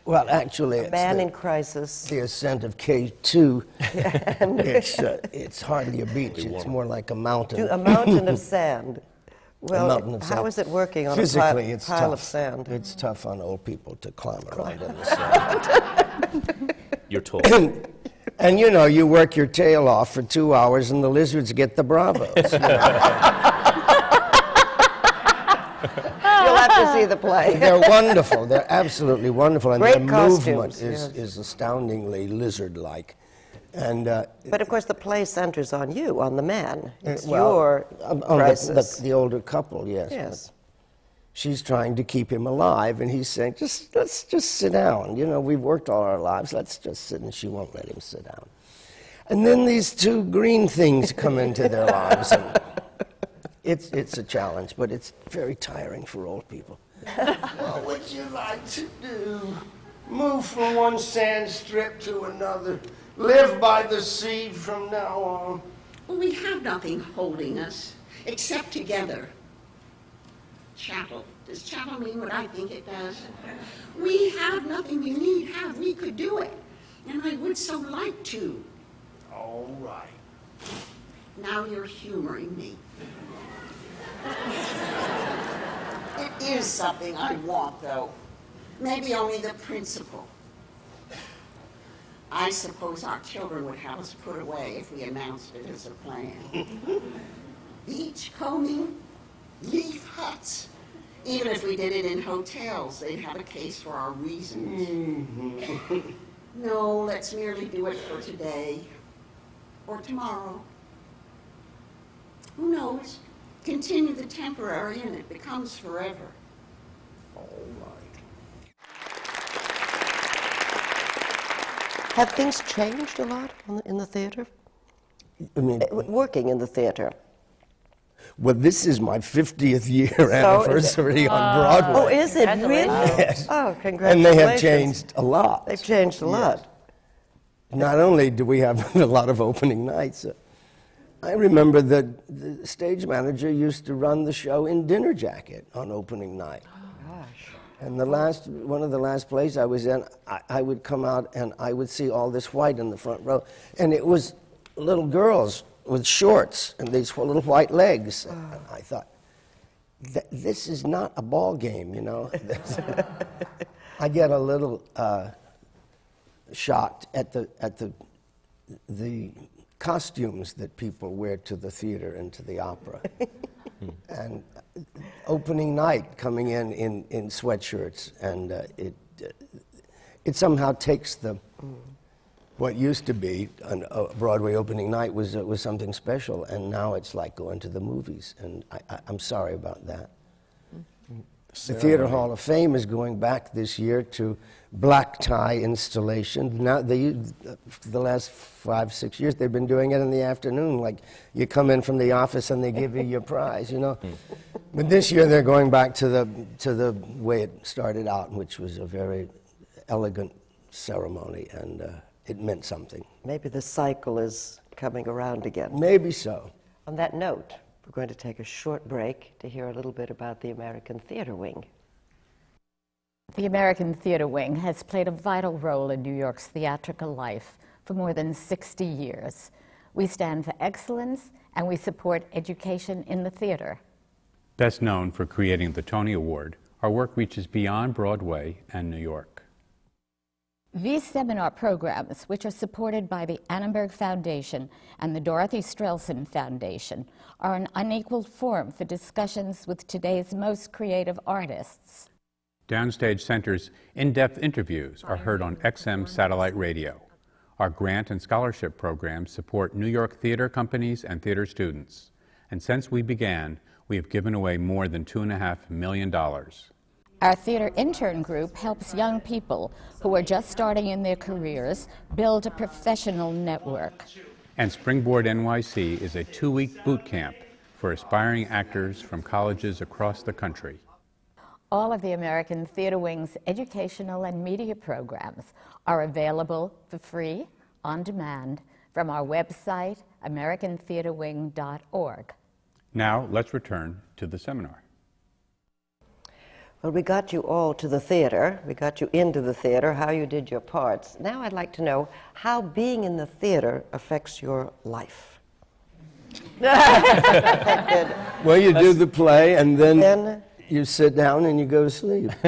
well, actually, it's Man the, in crisis. the ascent of K2. it's, uh, it's hardly a beach, it's more like a mountain. Do- A mountain of sand. Well, mountain of how sand. is it working on a pile- it's pile tough. of sand? It's tough on old people to climb around in the sand. You're told. and you know, you work your tail off for two hours, and the lizards get the bravos. you know. You'll have to see the play. They're wonderful. They're absolutely wonderful, and Great their movement is, yes. is astoundingly lizard-like. And uh, But of course, the play centers on you, on the man. It's well, your um, oh, the- crisis. The, the older couple, yes. Yes. She's trying to keep him alive, and he's saying, "Just let's just sit down. You know, we've worked all our lives. Let's just sit." And she won't let him sit down. And then these two green things come into their lives, and it's it's a challenge, but it's very tiring for old people. what would you like to do? Move from one sand strip to another. Live by the sea from now on. Well, we have nothing holding us except together. Chattel. Does chattel mean what I think it does? We have nothing we need have. We could do it. And I would so like to. All right. Now you're humoring me. It is something I want, though. Maybe only the principle. I suppose our children would have us put away if we announced it as a plan. Beach combing, leaf huts. Even if we did it in hotels, they'd have a case for our reasons. Mm-hmm. no, let's merely do it for today or tomorrow. Who knows? Continue the temporary and it becomes forever. All right. Have things changed a lot in the theater? I mean, Uh, Working in the theater. well, this is my 50th year anniversary on Broadway. Oh, is it really? Yes. Oh, congratulations! And they have changed a lot. They've changed a lot. Not only do we have a lot of opening nights, uh, I remember that the stage manager used to run the show in dinner jacket on opening night. Gosh. And the last, one of the last plays I was in, I, I would come out and I would see all this white in the front row, and it was little girls with shorts and these little white legs. And I thought, "Th- this is not a ball game, you know. I get a little uh, shocked at the at the the costumes that people wear to the theater and to the opera. and uh, opening night coming in in, in sweatshirts and uh, it uh, it somehow takes the what used to be an, a Broadway opening night was uh, was something special and now it's like going to the movies and I, I, I'm sorry about that. The Theater Hall of Fame is going back this year to black tie installation. Now, they, the last five, six years, they've been doing it in the afternoon. Like you come in from the office and they give you your prize, you know. But this year they're going back to the to the way it started out, which was a very elegant ceremony, and uh, it meant something. Maybe the cycle is coming around again. Maybe so. On that note, we're going to take a short break to hear a little bit about the American Theater Wing. The American Theater Wing has played a vital role in New York's theatrical life for more than 60 years. We stand for excellence and we support education in the theater. Best known for creating the Tony Award, our work reaches beyond Broadway and New York. These seminar programs, which are supported by the Annenberg Foundation and the Dorothy Strelsin Foundation, are an unequaled forum for discussions with today's most creative artists. Downstage Center's in depth interviews are heard on XM satellite radio. Our grant and scholarship programs support New York theater companies and theater students. And since we began, we have given away more than $2.5 million. Our theater intern group helps young people who are just starting in their careers build a professional network. And Springboard NYC is a two week boot camp for aspiring actors from colleges across the country. All of the American Theater Wing's educational and media programs are available for free, on demand, from our website, americantheaterwing.org. Now, let's return to the seminar. Well, we got you all to the theater. We got you into the theater, how you did your parts. Now I'd like to know how being in the theater affects your life. Well, you do the play and then, Then- you sit down and you go to sleep.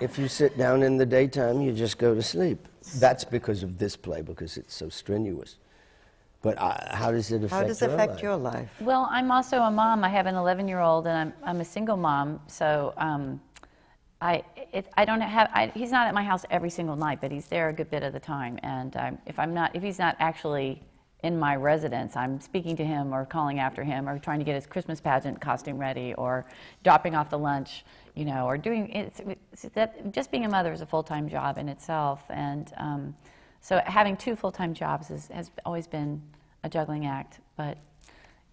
if you sit down in the daytime, you just go to sleep. That's because of this play, because it's so strenuous. But uh, how does it affect How does it your affect life? your life? Well, I'm also a mom. I have an 11 year old, and I'm, I'm a single mom. So um, I, it, I don't have, I, he's not at my house every single night, but he's there a good bit of the time. And um, if, I'm not, if he's not actually in my residence, I'm speaking to him or calling after him or trying to get his Christmas pageant costume ready or dropping off the lunch, you know, or doing it's, it's that just being a mother is a full time job in itself. And um, so having two full time jobs is, has always been a juggling act. But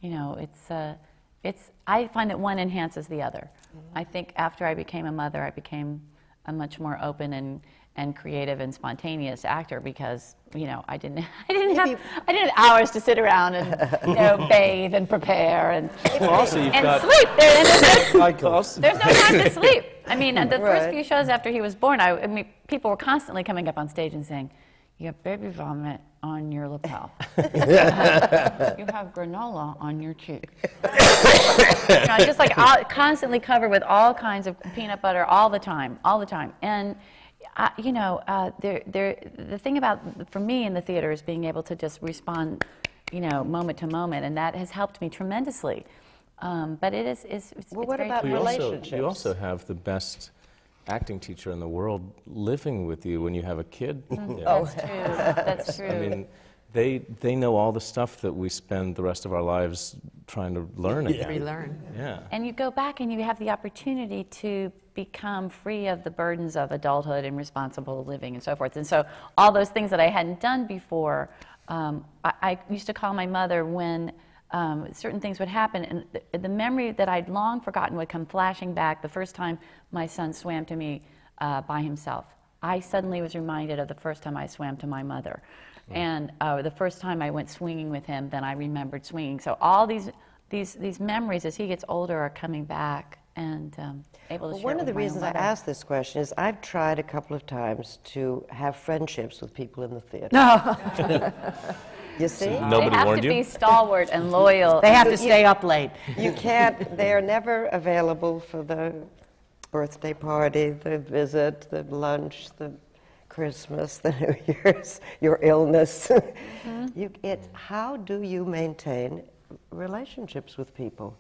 you know, it's, uh, it's, I find that one enhances the other. I think after I became a mother, I became a much more open and, and creative and spontaneous actor because, you know, I didn't, I didn't have, I didn't have hours to sit around and, you know, bathe and prepare and, Well, also you've and got- sleep. There, and there's, no, there's no time to sleep. I mean, the first few shows after he was born, I, I mean, people were constantly coming up on stage and saying, you have baby vomit on your lapel. you have granola on your cheek. you know, just like all, constantly covered with all kinds of peanut butter all the time, all the time. And, uh, you know, uh, there, there, the thing about, for me in the theater is being able to just respond, you know, moment to moment, and that has helped me tremendously. Um, but it is, it's, it's, Well, it's what about you also, relationships? you also have the best acting teacher in the world living with you when you have a kid. you know. That's true. That's true. I mean, they, they know all the stuff that we spend the rest of our lives trying to learn again. Relearn. Yeah. And you go back and you have the opportunity to become free of the burdens of adulthood and responsible living and so forth. And so all those things that I hadn't done before, um, I, I used to call my mother when um, certain things would happen, and the, the memory that I'd long forgotten would come flashing back. The first time my son swam to me uh, by himself, I suddenly was reminded of the first time I swam to my mother. And uh, the first time I went swinging with him, then I remembered swinging. So all these, these, these memories as he gets older are coming back and um, able to Well, share one of the with my own reasons I mother. asked this question is I've tried a couple of times to have friendships with people in the theater. No. you see? Nobody they have warned to you? be stalwart and loyal. They have to You- stay up late. You can't, they're never available for the birthday party, the visit, the lunch, the Christmas, the New Year's, your illness. You, it, how do you maintain relationships with people?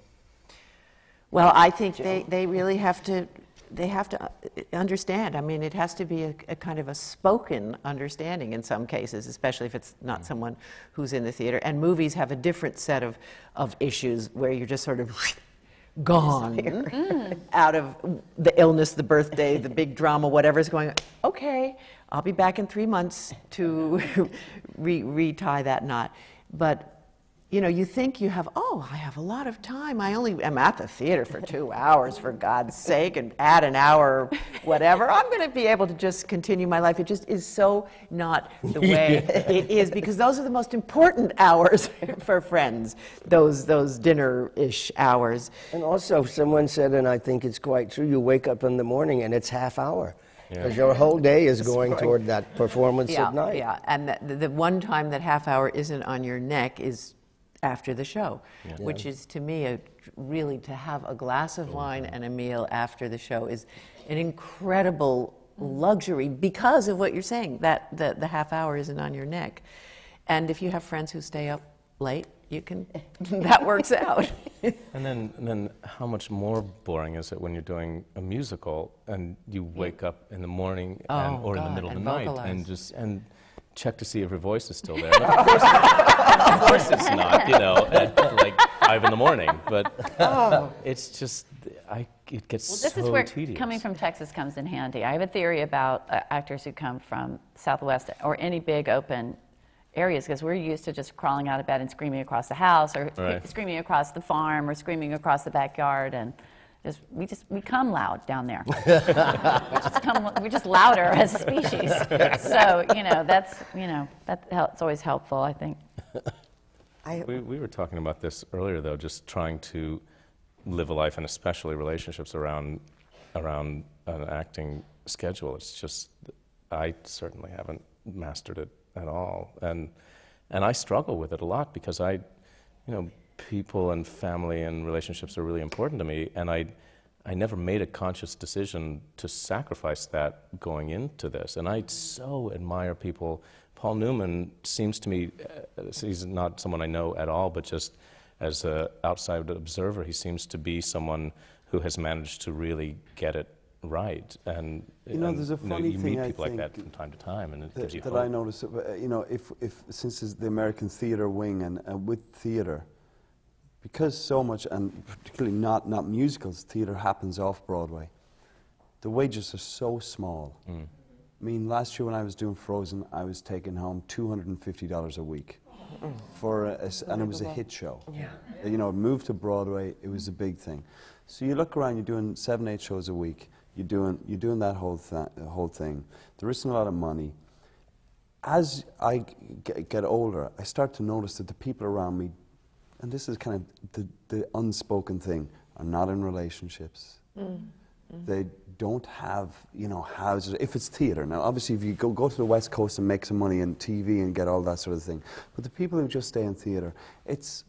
Well, I think they, they really have to they have to uh, understand. I mean, it has to be a, a kind of a spoken understanding in some cases, especially if it's not someone who's in the theater. And movies have a different set of, of issues where you're just sort of gone out of the illness, the birthday, the big drama, whatever's going on. Okay, I'll be back in three months to re- retie that knot. But you know, you think you have, oh, I have a lot of time. I only am at the theater for two hours, for God's sake, and add an hour, whatever. I'm going to be able to just continue my life. It just is so not the way it is because those are the most important hours for friends, those, those dinner ish hours. And also, someone said, and I think it's quite true, you wake up in the morning and it's half hour. Because your whole day is going toward that performance yeah, at night. Yeah, and the, the one time that half hour isn't on your neck is after the show, which is to me a, really to have a glass of wine and a meal after the show is an incredible luxury because of what you're saying that the, the half hour isn't on your neck. And if you have friends who stay up late, you can that works out. And then, and then how much more boring is it when you're doing a musical and you wake up in the morning oh, and, Oh, or in the middle of the and night and just and check to see if her voice is still there. And of, course, of course it's not, you know, at like five in the morning. But Oh. it's just, I, it gets Well, this so is where tedious. coming from Texas comes in handy. I have a theory about uh, actors who come from Southwest or any big open areas because we're used to just crawling out of bed and screaming across the house or Right. screaming across the farm or screaming across the backyard and just we just we come loud down there. we just come we're just louder as a species. so you know that's you know that it's always helpful. I think. I, We, we were talking about this earlier, though, just trying to live a life, and especially relationships around around an acting schedule. It's just I certainly haven't mastered it at all, and and I struggle with it a lot because I you know, people and family and relationships are really important to me, and I, I never made a conscious decision to sacrifice that going into this. And I so admire people. Paul Newman seems to me, uh, he's not someone I know at all, but just as an outside observer, he seems to be someone who has managed to really get it right. And You know, and, there's a funny you know, you meet people like that from time to time, and it that, gives you that hope. I notice, uh, you know, if, if since it's the American theatre wing and uh, with theatre, because so much, and particularly not, not musicals, theatre happens off Broadway, the wages are so small. Mm. I mean, last year when I was doing Frozen, I was taking home $250 a week. For a, a s- and it was a hit show. Yeah. You know, moved to Broadway, it was a big thing. So you look around, you're doing seven, eight shows a week, you're doing, you're doing that whole, th- whole thing. There isn't a lot of money. As I g- get older, I start to notice that the people around me, and this is kind of the, the unspoken thing, are not in relationships. Mm, mm. They don't have, you know, houses. If it's theatre, now obviously if you go, go to the West Coast and make some money in TV and get all that sort of thing, but the people who just stay in theatre, it's,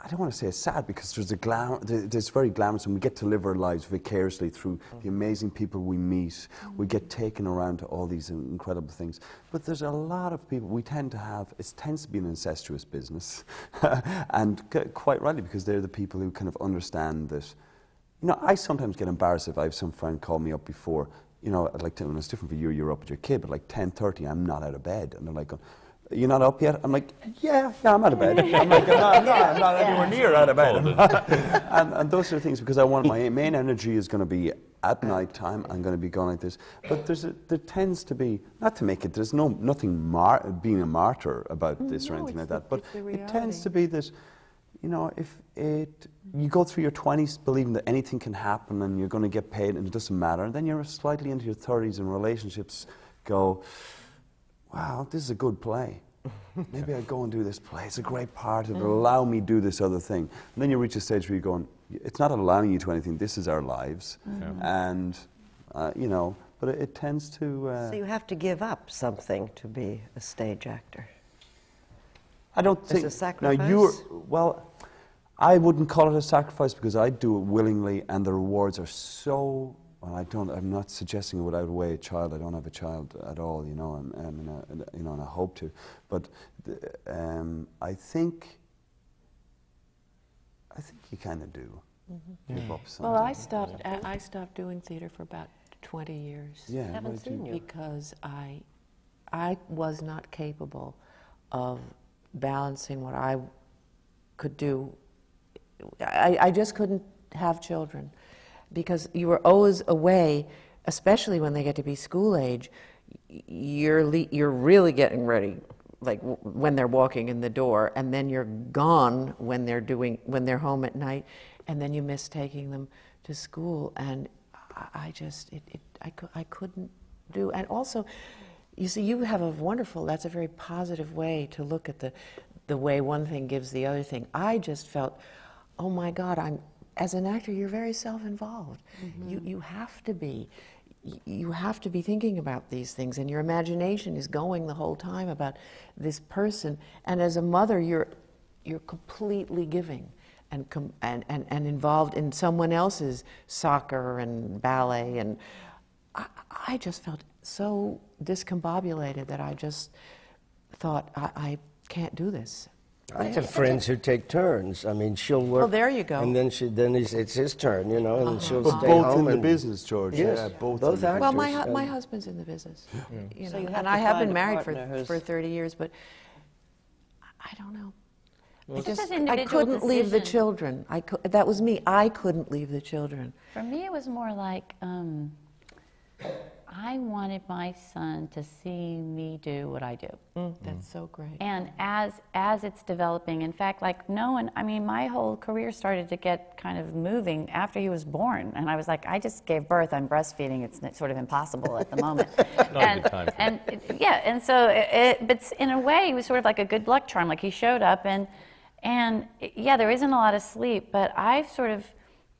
I don't want to say it's sad because there's a glam, there's very glamorous and we get to live our lives vicariously through the amazing people we meet. We get taken around to all these incredible things. But there's a lot of people, we tend to have, it tends to be an incestuous business. and quite rightly because they're the people who kind of understand that. You know, I sometimes get embarrassed if I have some friend call me up before, you know, I'd like to, and it's different for you, you're up with your kid, but like 10.30, I'm not out of bed. And they're like, you're not up yet? I'm like, yeah, yeah, I'm out of bed. I'm like, I'm not, no, I'm not anywhere near out of bed. and, and those are the things because I want my main energy is going to be at night time. I'm going to be going like this. But there's a, there tends to be not to make it. There's no nothing mar- being a martyr about mm, this or anything like it's that. But it tends to be this. You know, if it you go through your 20s believing that anything can happen and you're going to get paid and it doesn't matter, and then you're slightly into your 30s and relationships go, wow, this is a good play. Maybe I'll go and do this play. It's a great part. It'll allow me to do this other thing. And then you reach a stage where you're going, it's not allowing you to anything. This is our lives. And, uh, you know, but it, it tends to. Uh, So you have to give up something to be a stage actor. I don't think. it a sacrifice? Now you're well. I wouldn't call it a sacrifice because I do it willingly, and the rewards are so. Well, I don't. I'm not suggesting it would outweigh a child. I don't have a child at all. You know, and, and, and, you know, and I hope to. But the, um, I think. I think you kind of do. Give up something. Well, I stopped. I I stopped doing theater for about 20 years. Yeah, Haven't seen you? you. Because I, I was not capable of balancing what I could do. I, I just couldn't have children because you were always away, especially when they get to be school age. You're you're really getting ready, like when they're walking in the door, and then you're gone when they're doing when they're home at night, and then you miss taking them to school. And I, I just it, it I, cou- I couldn't do. And also, you see, you have a wonderful. That's a very positive way to look at the the way one thing gives the other thing. I just felt, oh my God, I'm as an actor, you're very self-involved. Mm-hmm. You you have to be. You have to be thinking about these things, and your imagination is going the whole time about this person. And as a mother, you're you're completely giving and, com- and, and, and involved in someone else's soccer and ballet. And I, I just felt so discombobulated that I just thought, I, I can't do this. I have friends who take turns. I mean, she'll work. Well, there you go. And then she, then it's, it's his turn, you know, and she'll But stay both home in the business, George. Yes, Yeah, both both actors. Well, my, hu- my husband's in the business, you So know, you have and I have been married for, who's- for 30 years, but I- I don't know. I It's just just, I couldn't leave the children. I cou- that was me. I couldn't leave the children. For me, it was more like um, I wanted my son to see me do what I do. Mm, that's so great. And as as it's developing, in fact, like no one, I mean, my whole career started to get kind of moving after he was born, and I was like, I just gave birth. I'm breastfeeding. It's sort of impossible at the moment. Not a good time and it- yeah, and so it, it, but in a way, he was sort of like a good luck charm. Like he showed up, and and yeah, there isn't a lot of sleep, but I've sort of.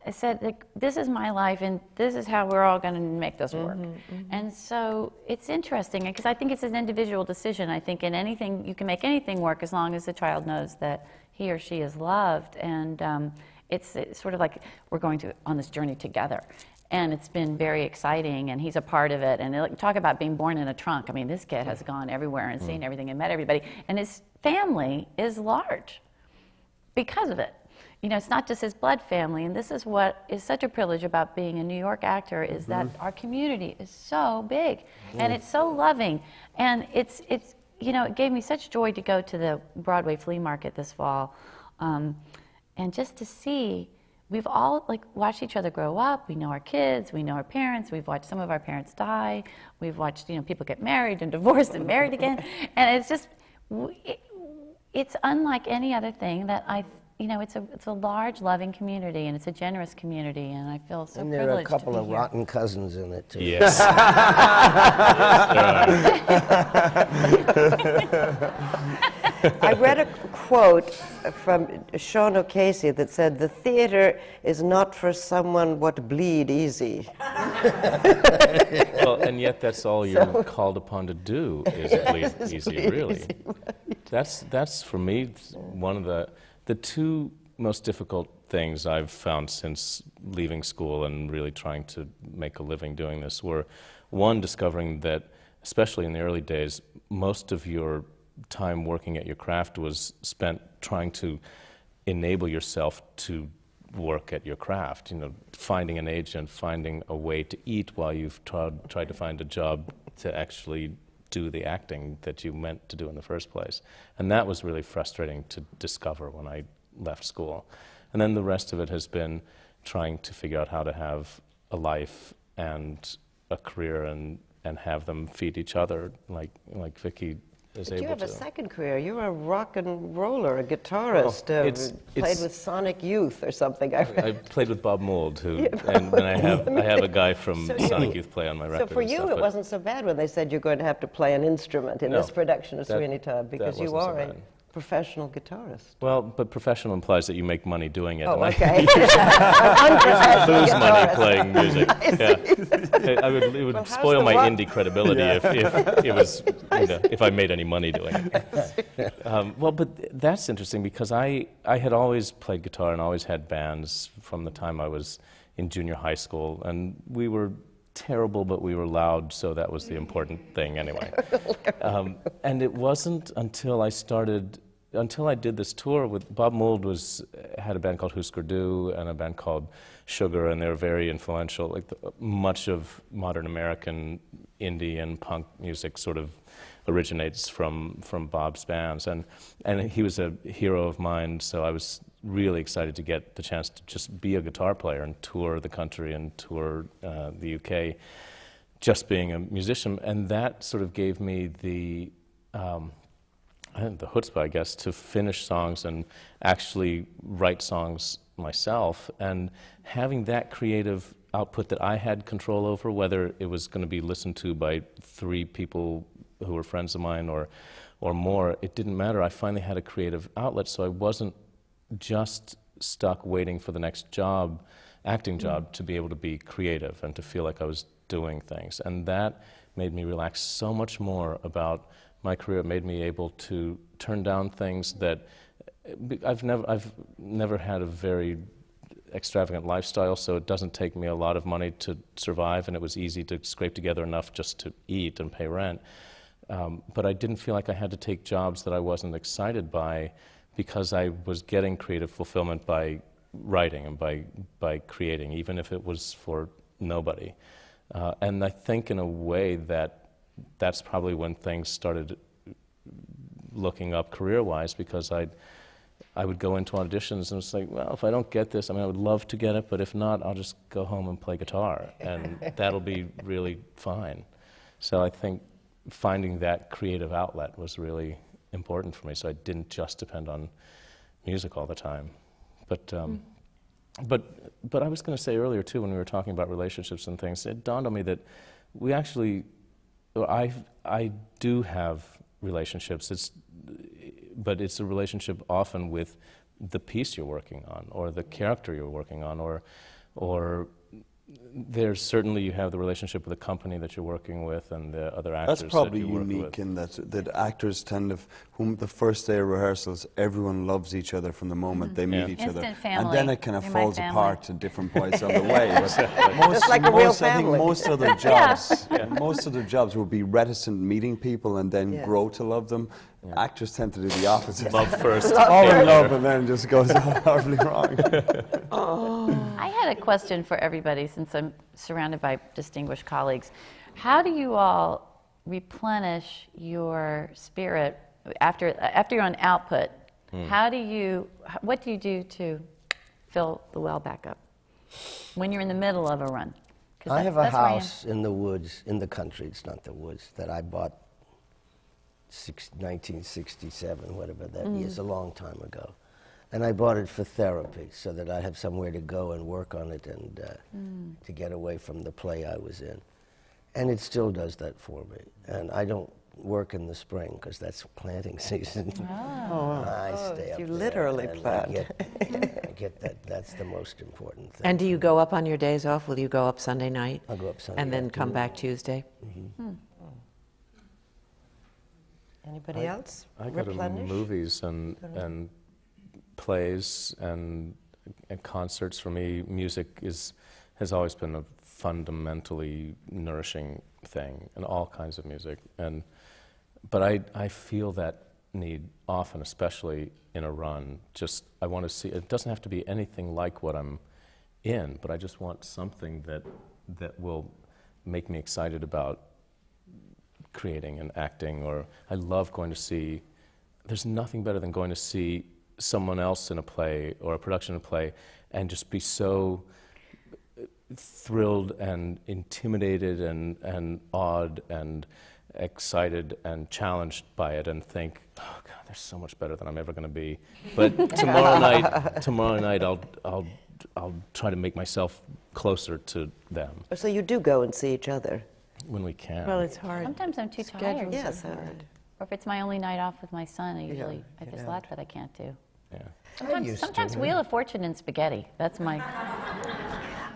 I said, like, this is my life, and this is how we're all going to make this work. Mm-hmm, mm-hmm. And so it's interesting because I think it's an individual decision. I think in anything, you can make anything work as long as the child knows that he or she is loved. And um, it's, it's sort of like we're going to, on this journey together. And it's been very exciting, and he's a part of it. And like, talk about being born in a trunk. I mean, this kid has mm. gone everywhere and seen mm. everything and met everybody. And his family is large because of it. You know, it's not just his blood family, and this is what is such a privilege about being a New York actor is that our community is so big, and Mm. it's so loving, and it's it's you know it gave me such joy to go to the Broadway flea market this fall, um, and just to see. We've all like watched each other grow up. We know our kids. We know our parents. We've watched some of our parents die. We've watched you know people get married and divorced and married again, and it's just it, it's unlike any other thing that I, you know, it's a it's a large, loving community, and it's a generous community, and I feel so and there privileged are a couple of here. rotten cousins in it, too. Yes. I read a quote from Sean O'Casey that said, The theater is not for someone what bleed easy. well, and yet that's all you're So- called upon to do is Yeah, bleed is easy, bleed really. easy, That's that's for me one of the the two most difficult things I've found since leaving school and really trying to make a living doing this were one discovering that especially in the early days most of your time working at your craft was spent trying to enable yourself to work at your craft. You know, finding an agent, finding a way to eat while you've tried, tried to find a job to actually do the acting that you meant to do in the first place. And that was really frustrating to discover when I left school. And then the rest of it has been trying to figure out how to have a life and a career and, and have them feed each other like, like Vicky is But able you have to. a second career. You're a rock and roller, a guitarist. Well, uh, it's- played it's- with Sonic Youth or something. I. I played with Bob Mould, who, Yeah, and, and I have I have a guy from so Sonic Youth play on my record. So for you, stuff, it wasn't so bad when they said you're going to have to play an instrument in No, this production of Sweeney Todd because you wasn't so are a. professional guitarist. Well, but professional implies that you make money doing it. Oh, and I- okay. An unprofessional lose money playing music. I yeah, I would, it would Well, spoil my wa- indie credibility Yeah. if, if it was, you know, if I made any money doing it. Um, well, but that's interesting because I, I had always played guitar and always had bands from the time I was in junior high school, and we were terrible, but we were loud, so that was the important thing anyway. Um, and it wasn't until I started, until I did this tour with Bob Mould was had a band called Husker Du and a band called Sugar, and they were very influential. Like the, much of modern American indie and punk music sort of originates from from Bob's bands, and and he was a hero of mine. So I was really excited to get the chance to just be a guitar player and tour the country and tour uh, the UK, just being a musician, and that sort of gave me the. Um, Uh, the chutzpah, I guess, to finish songs and actually write songs myself, and having that creative output that I had control over, whether it was going to be listened to by three people who were friends of mine or, or more, it didn't matter. I finally had a creative outlet, so I wasn't just stuck waiting for the next job, acting mm. job, to be able to be creative and to feel like I was doing things. And that made me relax so much more about my career. Made me able to turn down things that I've never, I've never had a very extravagant lifestyle, so it doesn't take me a lot of money to survive, and it was easy to scrape together enough just to eat and pay rent. Um, but I didn't feel like I had to take jobs that I wasn't excited by because I was getting creative fulfillment by writing and by, by creating, even if it was for nobody. Uh, and I think, in a way, that that's probably when things started looking up career wise because I'd, I would go into auditions and it's like, well, if I don't get this, I mean, I would love to get it, but if not, I'll just go home and play guitar, and that'll be really fine. So I think finding that creative outlet was really important for me, so I didn't just depend on music all the time. But, um, but, but I was going to say earlier, too, when we were talking about relationships and things, it dawned on me that we actually, I, I do have relationships. It's, but it's a relationship often with the piece you're working on, or the character you're working on, or, or there's certainly you have the relationship with the company that you're working with and the other actors That's probably that you work unique with. in that that actors tend to, whom the first day of rehearsals, everyone loves each other from the moment they meet Yeah. each other, Instant and then it kind of You're falls apart at different points on the way. But most, Just like a real most, I think family. most other jobs, most other jobs will be reticent meeting people and then Yes. grow to love them. Actors tend to do the opposite. Love first. Fall hate in love and then just goes horribly wrong. I had a question for everybody since I'm surrounded by distinguished colleagues. How do you all replenish your spirit after, after you're on output? Hmm. How do you, what do you do to fill the well back up when you're in the middle of a run? I that- have a that's where I am. house in the woods, in the country, it's not the woods, that I bought six, 1967, whatever that Mm. is, a long time ago. And I bought it for therapy so that I have somewhere to go and work on it and uh, Mm. to get away from the play I was in. And it still does that for me. And I don't work in the spring because that's planting season. Oh, I oh, up you there literally and plant. I get, I get that. That's the most important thing. And do you go up on your days off? Will you go up Sunday night? I'll go up Sunday And then come back Tuesday? Anybody else? I go to movies and, and plays and, and concerts. For me, music is, has always been a fundamentally nourishing thing, and all kinds of music. And, but I, I feel that need often, especially in a run. Just, I want to see, it doesn't have to be anything like what I'm in, but I just want something that, that will make me excited about creating and acting or I love going to see there's nothing better than going to see someone else in a play or a production of a play and just be so thrilled and intimidated and, and awed and excited and challenged by it and think, oh God, they're so much better than I'm ever going to be. But tomorrow night, tomorrow night, I'll, I'll, I'll try to make myself closer to them So you do go and see each other? When we can. Well, it's hard. Sometimes I'm too Schedules tired. are Yes, hard. hard. Or if it's my only night off with my son, I usually, I- get there's a lot that I can't do. yeah. Sometimes, used to, sometimes yeah. Wheel of Fortune and spaghetti. That's my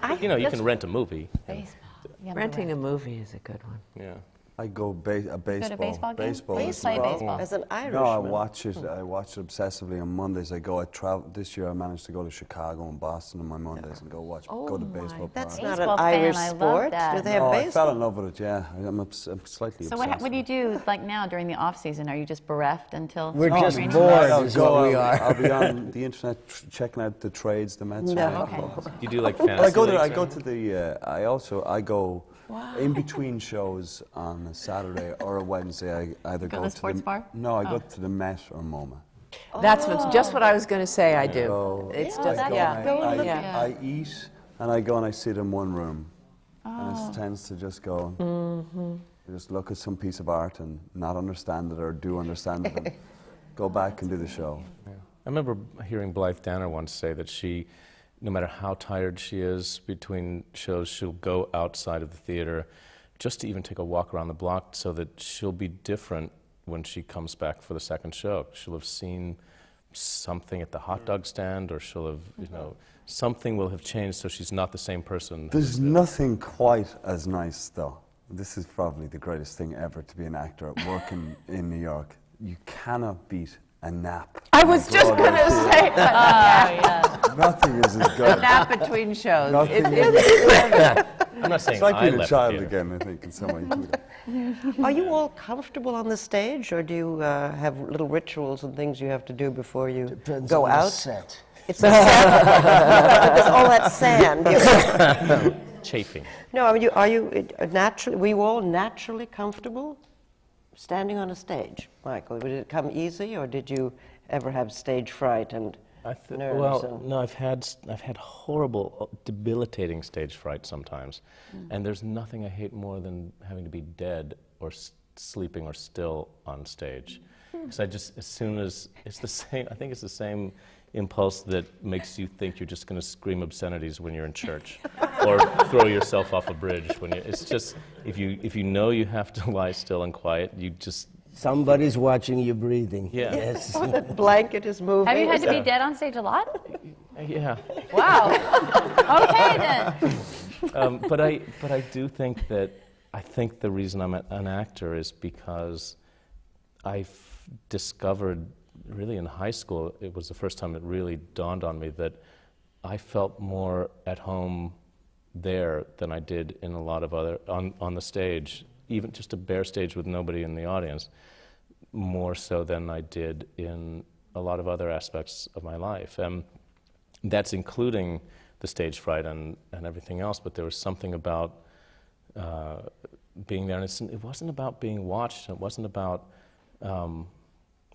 I, You know, you can rent a movie. baseball. Yeah, I'm Renting a movie is a good one. Yeah. I go ba- a baseball. baseball game? Baseball Will you is play well. baseball? As an Irishman. No, I watch it. I watch it obsessively on Mondays. I go. I travel this year. I managed to go to Chicago and Boston on my Mondays and go watch. go to Oh baseball. That's parks. not an Baseball fan, Irish I love sport. that. Do they have Oh, I fell in love with it. Yeah, I'm, obs- I'm slightly So what, obsessed. ha- what do you do like now during the off season? Are you just bereft until? We're spring just bored. I'll is go, what we I'll, are. I'll be on the internet tr- checking out the trades, the Mets. No. Okay. involved. You do like fantasy I go to I go to the uh, I also I go in between shows on a Saturday or a Wednesday. I either Go go, to the to sports the, bar? No, I Oh. go to the Met or MoMA. That's what's, just what I was going to say I do. So It's I just, go yeah. I, I, yeah. I eat and I go and I sit in one room, and Oh. it tends to just go. Mm-hmm. Just look at some piece of art and not understand it or do understand it, and go back and do the show. I remember hearing Blythe Danner once say that she, no matter how tired she is between shows, she'll go outside of the theater just to even take a walk around the block so that she'll be different when she comes back for the second show. She'll have seen something at the hot dog stand or she'll have, you know, something will have changed so she's not the same person. There's nothing quite as nice, though. This is probably the greatest thing ever to be an actor working in New York. You cannot beat a nap. I was just going to theater. say Nothing is as good. A nap between shows. Nothing It- is it- as good. I'm not saying It's like I being a left the child theater. again, I think, in some way. Are you all comfortable on the stage, or do you uh, have little rituals and things you have to do before you Depends go on the out? set. It's the sand. There's all that sand. You- Chafing. no, I mean, you, are you uh, naturally? Were you all naturally comfortable standing on a stage, Michael? Did it come easy, or did you ever have stage fright and I th- nerves? well, no, I've had I've had horrible, uh, debilitating stage fright sometimes, and there's nothing I hate more than having to be dead or s- sleeping or still on stage, because I just as soon as it's the same. I think it's the same impulse that makes you think you're just going to scream obscenities when you're in church, or throw yourself off a bridge when you. It's just if you if you know you have to lie still and quiet, you just Somebody's watching you breathing. Yeah. Yes. Oh, that blanket is moving. Have you had to be Yeah. dead on stage a lot? yeah. Wow. okay then. um, but I, but I do think that I think the reason I'm an actor is because I f- discovered, really in high school, it was the first time it really dawned on me that I felt more at home there than I did in a lot of other on, on the stage, even just a bare stage with nobody in the audience, more so than I did in a lot of other aspects of my life. And that's including the stage fright and, and everything else, but there was something about uh, being there. And it's, it wasn't about being watched, it wasn't about, um,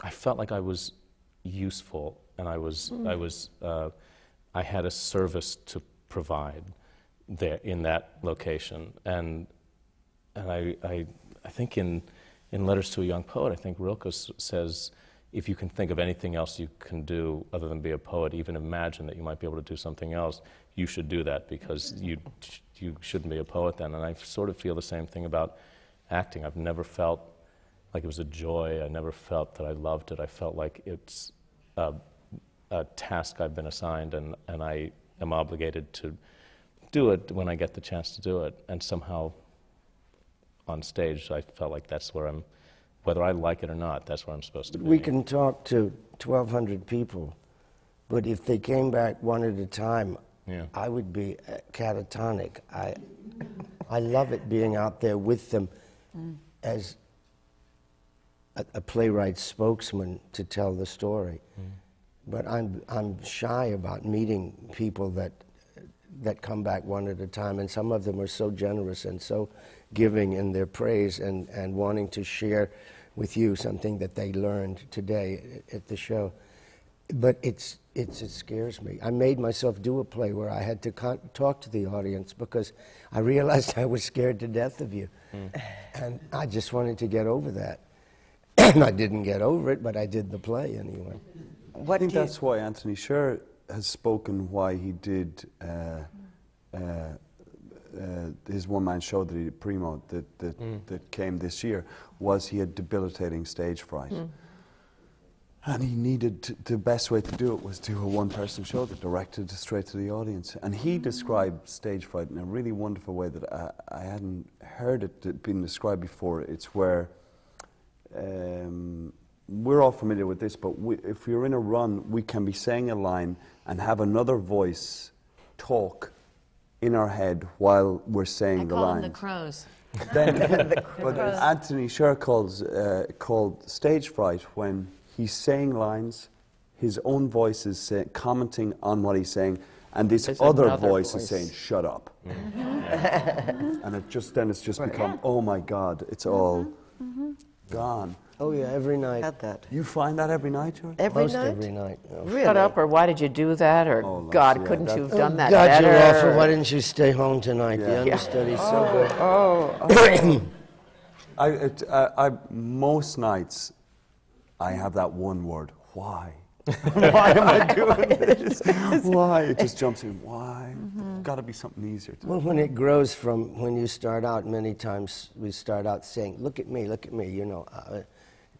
I felt like I was useful and I was, Mm. I was, uh, I had a service to provide there in that location. And, and I, I, I think in, in Letters to a Young Poet, I think Rilke says, if you can think of anything else you can do other than be a poet, even imagine that you might be able to do something else, you should do that because you, you shouldn't be a poet then. And I sort of feel the same thing about acting. I've never felt like it was a joy. I never felt that I loved it. I felt like it's a, a task I've been assigned and, and I am obligated to do it when I get the chance to do it. And somehow on stage, I felt like that's where I'm, whether I like it or not, that's where I'm supposed to be. We can talk to 1,200 people, but if they came back one at a time, Yeah. I would be uh, catatonic. I, I love it being out there with them as a, a playwright's spokesman to tell the story. But I'm, I'm shy about meeting people that, that come back one at a time, and some of them are so generous and so giving in their praise and, and wanting to share with you something that they learned today at the show. But it's, it's, it scares me. I made myself do a play where I had to con- talk to the audience because I realized I was scared to death of you. And I just wanted to get over that. and I didn't get over it, but I did the play anyway. I think that's why Anthony Sher has spoken why he did uh, uh, uh, his one-man show that he did, Primo, that, that, Mm. that came this year, was he had debilitating stage fright. Mm. And he needed, to, the best way to do it was do a one-person show that directed straight to the audience. And he described stage fright in a really wonderful way that I, I hadn't heard it being described before. It's where um, we're all familiar with this, but we, if you're in a run, we can be saying a line and have another voice talk in our head while we're saying I the call line. them the crows. Then, The but. Anthony Sher calls uh, called stage fright when he's saying lines, his own voice is say, commenting on what he's saying, and this There's other voice, voice. is saying, "Shut up," Mm-hmm. and it just then it's just become, "Oh my God, it's all gone." Oh yeah, every night. Had that. You find that every night, George? Every Most night? every night. no. Really? Shut up, or why did you do that, or Oh, God, yeah, couldn't you have Oh, done that God, better? you're awful. Why didn't you stay home tonight? The Yeah. understudy's so good. Oh, I, it, uh, I, most nights, I have that one word, why? why am I doing this? Why? It just jumps in, why? Got to be something easier. To Well, when it grows from when you start out, many times we start out saying, "Look at me, look at me," you know. Uh,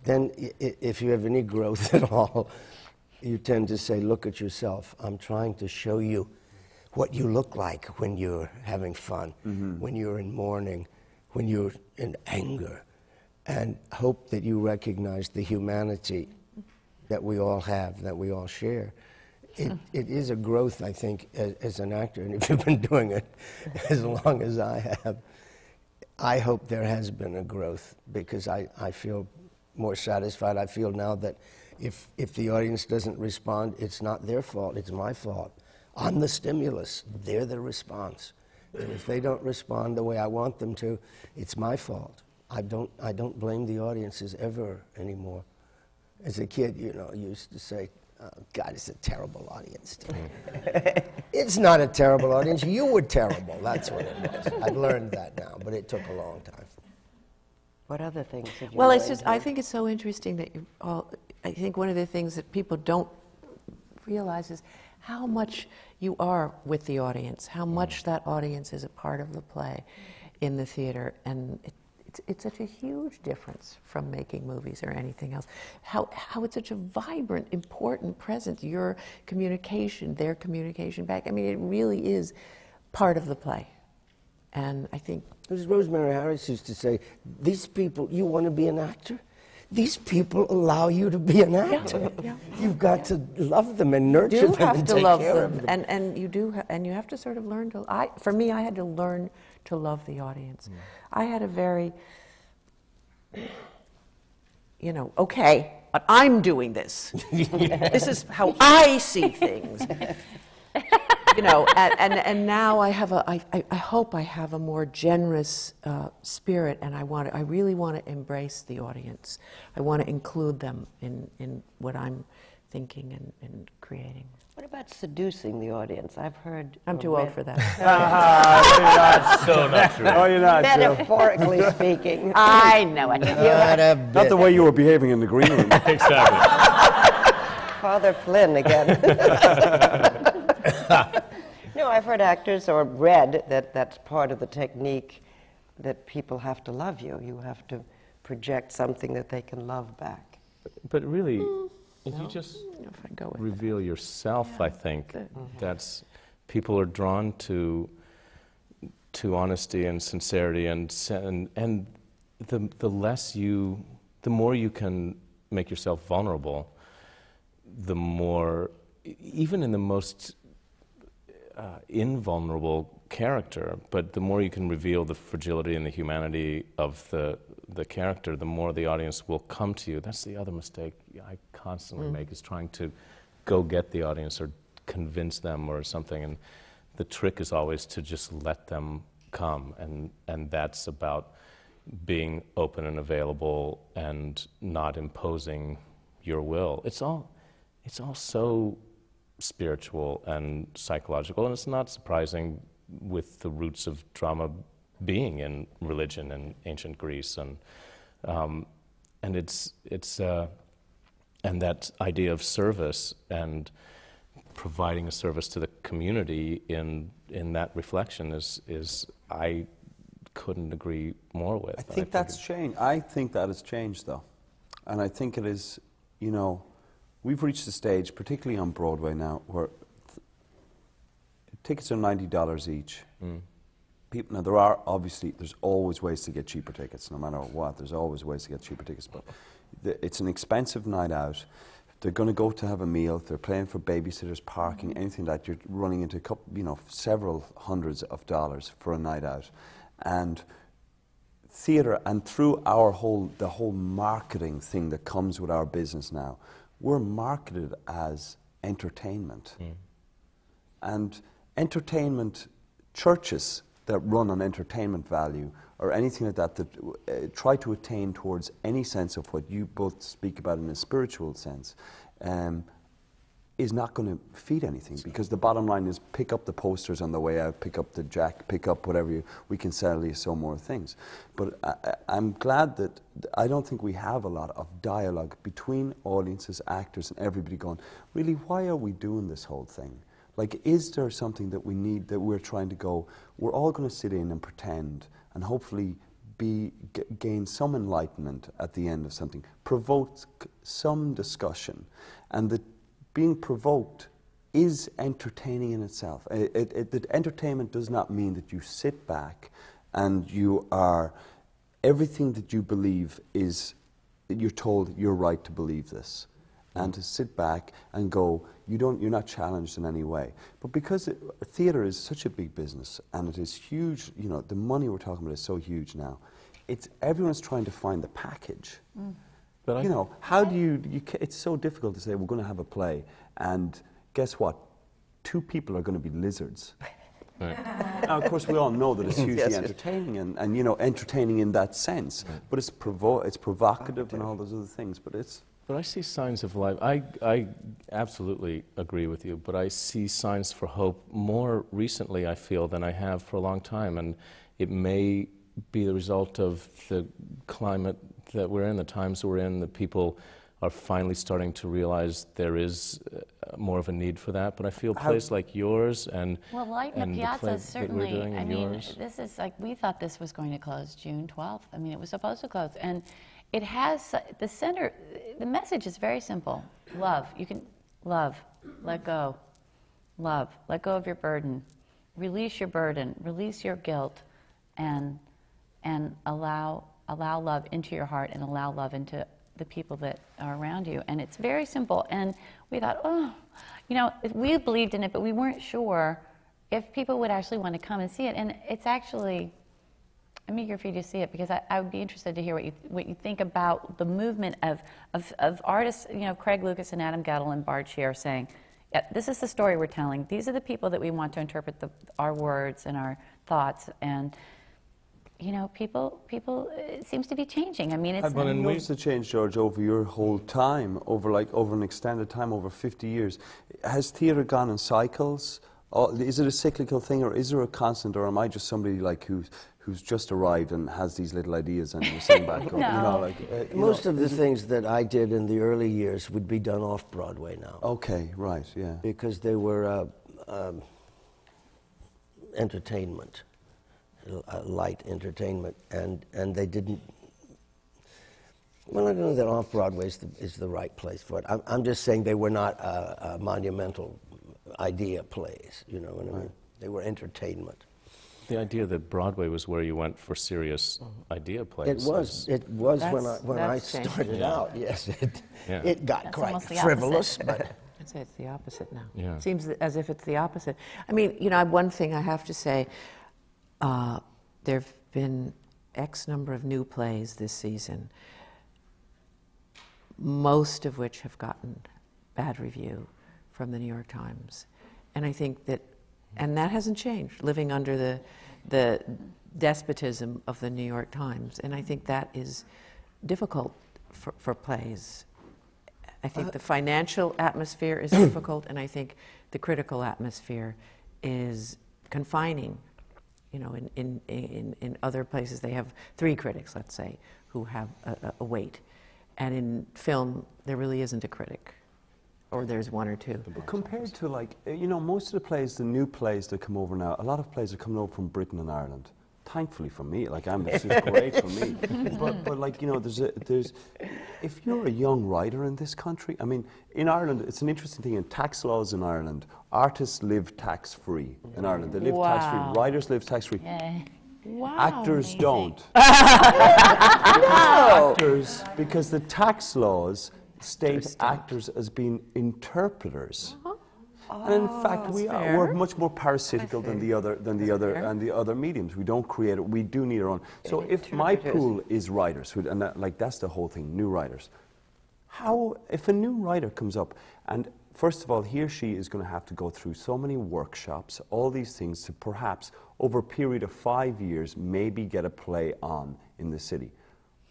then, if you have any growth at all, you tend to say, "Look at yourself. I'm trying to show you what you look like when you're having fun, when you're in mourning, when you're in anger, and hope that you recognize the humanity that we all have, that we all share." It, it is a growth, I think, as, as an actor, and if you've been doing it as long as I have, I hope there has been a growth because I, I feel more satisfied. I feel now that if, if the audience doesn't respond, it's not their fault, it's my fault. I'm the stimulus, they're the response. And if they don't respond the way I want them to, it's my fault. I don't, I don't blame the audiences ever anymore. As a kid, you know, I used to say, oh, God, it's a terrible audience. it's not a terrible audience. You were terrible. That's what it was. I've learned that now, but it took a long time. What other things did you Well, it's learn just, I think it's so interesting that you all, I think one of the things that people don't realize is how much you are with the audience, how mm. much that audience is a part of the play in the theater. And it, it's, it's such a huge difference from making movies or anything else. How, how it's such a vibrant, important presence, your communication, their communication back. I mean, it really is part of the play. And I think As Rosemary Harris used to say, these people, you want to be an actor? These people allow you to be an actor. yeah. You've got to love them and nurture you do them have and to take love care them, of them. and and you do, ha- and you have to sort of learn to. I, for me, I had to learn to love the audience. Mm. I had a very, you know, okay, but I'm doing this. this is how I see things. you know, and, and, and now I have a, I, I, I hope I have a more generous uh, spirit, and I want, to, I really want to embrace the audience. I want to include them in, in what I'm thinking and, and creating. What about seducing the audience? I've heard. I'm too old for that. Ah, So not true. Oh, you're not, Jill. Metaphorically speaking. I know it. Not the way you were behaving in the green room. exactly. Father Flynn again. no, I've heard actors or read that that's part of the technique that people have to love you. You have to project something that they can love back. But really, hmm. if you just if I go with reveal yourself, I think mm-hmm. that's people are drawn to to honesty and sincerity, and and and the the less you, the more you can make yourself vulnerable, the more, even in the most uh, invulnerable character, but the more you can reveal the fragility and the humanity of the the character, the more the audience will come to you. That's the other mistake I constantly Mm. make is trying to go get the audience or convince them or something. And the trick is always to just let them come, and and that's about being open and available and not imposing your will. It's all it's all so spiritual and psychological, and it's not surprising with the roots of drama being in religion in ancient Greece, and um, and it's it's uh, and that idea of service and providing a service to the community in in that reflection is is I couldn't agree more with. I think that's changed. I think that has changed, though, and I think it is. You know, we've reached a stage, particularly on Broadway now, where th- tickets are ninety dollars each. Mm. People now there are obviously there's always ways to get cheaper tickets, no matter what. There's always ways to get cheaper tickets, but the, it's an expensive night out. They're going to go to have a meal. They're paying for babysitters, parking, anything like you're running into a couple, you know, several hundreds of dollars for a night out, and theatre and through our whole the whole marketing thing that comes with our business now, we're marketed as entertainment. And entertainment churches that run on entertainment value or anything like that that uh, try to attain towards any sense of what you both speak about in a spiritual sense um, is not going to feed anything because the bottom line is pick up the posters on the way out, pick up the jack, pick up whatever you, we can sell you some more things. But I, I'm glad that I don't think we have a lot of dialogue between audiences, actors, and everybody going, really, why are we doing this whole thing? Like, is there something that we need that we're trying to go, we're all going to sit in and pretend and hopefully be, gain some enlightenment at the end of something, provoke some discussion, and that being provoked is entertaining in itself. It, it, it, entertainment does not mean that you sit back and you are, everything that you believe is, you're told you're right to believe this. And to sit back and go, you don't, you're not challenged in any way. But because it, theatre is such a big business and it is huge, you know, the money we're talking about is so huge now, it's, everyone's trying to find the package. Mm. But I- you know, how do you, you ca- it's so difficult to say we're going to have a play and guess what? Two people are going to be lizards. now, of course, we all know that it's hugely Yes, entertaining and, and, you know, entertaining in that sense. But it's, provo- it's provocative and all those other things. But it's, But I see signs of life. I, I absolutely agree with you, but I see signs for hope more recently, I feel, than I have for a long time. And it may be the result of the climate that we're in, the times we're in, that people are finally starting to realize there is uh, more of a need for that. But I feel How- plays like yours and, Well, Light and the the play Piazza that we're certainly. doing I and mean, yours. this is like we thought this was going to close June 12th. I mean, it was supposed to close, and it has the center. The message is very simple: love. You can love, let go, love, let go of your burden, release your burden, release your guilt, and and allow allow love into your heart and allow love into the people that are around you. And it's very simple. And we thought, oh, you know, we believed in it, but we weren't sure if people would actually want to come and see it. And it's actually, I'm eager for you to see it because I, I would be interested to hear what you, what you think about the movement of, of, of artists, you know, Craig Lucas and Adam Guettel and Bart Sher saying, yeah, this is the story we're telling. These are the people that we want to interpret the, our words and our thoughts. And you know, people, people, it seems to be changing. I mean, it's. I've noticed the change, George, over your whole time, over like over an extended time, over 50 years. Has theatre gone in cycles? Or is it a cyclical thing, or is there a constant, or am I just somebody like who's who's just arrived and has these little ideas and you're sitting back, no. you know, like uh, you most know, of the things that I did in the early years would be done off Broadway now. Okay, right, yeah. Because they were uh, um, entertainment uh, light entertainment, and, and they didn't. Well, I don't know that off Broadway is the, is the right place for it. I'm, I'm just saying they were not uh, uh, monumental idea plays. You know what I mean? They were entertainment. The idea that Broadway was where you went for serious idea plays. It was. It was That's- when I when I started Yeah. out. Yes, it Yeah. it got That's quite frivolous, but I'd say it's the opposite now. Yeah. Seems as if it's the opposite. I mean, you know, one thing I have to say, uh, there have been X number of new plays this season, most of which have gotten bad review from the New York Times. And I think that, and that hasn't changed, living under the, the despotism of the New York Times. And I think that is difficult for, for plays. I think the financial atmosphere is difficult, and I think the critical atmosphere is confining. You know, in, in, in, in other places, they have three critics, let's say, who have a, a- a weight. And in film, there really isn't a critic, or there's one or two. But compared to like, uh, you know, most of the plays, the new plays that come over now, a lot of plays are coming over from Britain and Ireland. Thankfully for me, like I'm, it's just great for me. But, but like you know, there's a, there's, if you're a young writer in this country, I mean, in Ireland, it's an interesting thing. In tax laws in Ireland, artists live tax free in Ireland. They live tax free. Writers live tax free. Wow. Actors amazing. don't. No. Actors, because the tax laws state actors as being interpreters. And in fact, we are, we're much more parasitical than the other than the other and the other mediums. We don't create it. We do need our own. So if my pool is writers, who, and that, like that's the whole thing, new writers. How if a new writer comes up and first of all he or she is going to have to go through so many workshops, all these things to perhaps over a period of five years maybe get a play on in the city,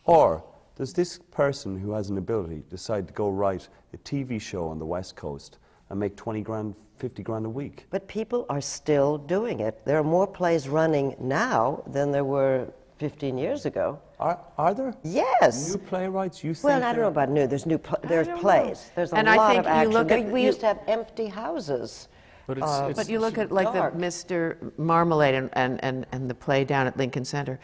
or does this person who has an ability decide to go write a TV show on the West Coast and make 20 grand, 50 grand a week? But people are still doing it. There are more plays running now than there were 15 years ago. Are, are there? Yes. New playwrights, you think? Well, I don't know about new. There's new. Pl- there's plays. There's a And I think of you look at- we you- used to have empty houses. But it's, Uh, it's But you look at like dark. the Mr. Marmalade and, and, and, and the play down at Lincoln Center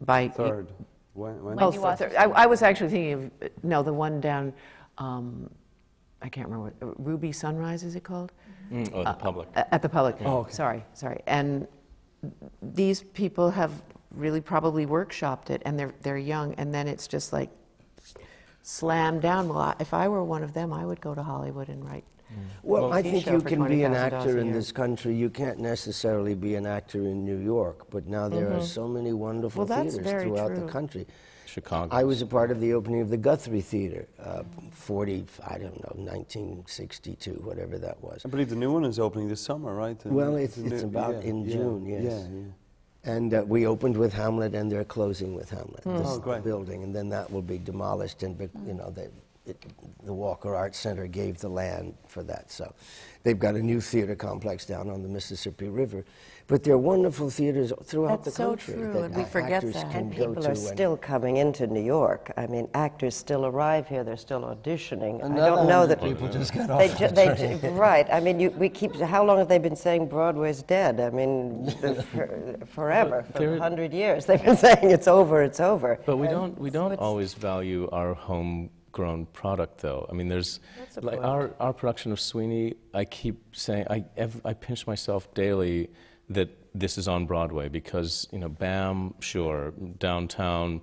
by Third. When, when? Oh, Wendy th- th- I, I was actually thinking of no, the one down. Um, I can't remember what uh, Ruby Sunrise is it called? Mm, oh, the public. At the public. Oh, okay. Sorry, sorry. And these people have really probably workshopped it, and they're they're young, and then it's just like slammed down. Well, I, if I were one of them, I would go to Hollywood and write. Well, Well, I think you can be an actor in this country. You can't necessarily be an actor in New York, but now there are so many wonderful Mm-hmm. Well, that's theaters very throughout true. the country. Chicago. I was a part of the opening of the Guthrie Theater, uh, 40, I don't know, 1962, whatever that was. I believe the new one is opening this summer, right? The- Well, it's, it's new- about yeah, in yeah, June, yes. Yeah, yeah. And uh, we opened with Hamlet, and they're closing with Hamlet. This Oh, great. building, and then that will be demolished, and be- you know, they, it, the Walker Arts Center gave the land for that. So they've got a new theater complex down on the Mississippi River. But there are wonderful theaters throughout That's the so country true, that and we forget that. And people to. are and- still coming into New York. I mean, actors still arrive here. They're still auditioning. I don't know that people just got they, off ju- they ju- right. I mean, you, we keep. How long have they been saying Broadway's dead? I mean, for, forever, for a hundred years. They've been saying it's over, it's over. But we And don't we don't it's- always value our homegrown product though. I mean, there's like our, our production of Sweeney. I keep saying I ev- I pinch myself daily that this is on Broadway because, you know, BAM, sure, downtown,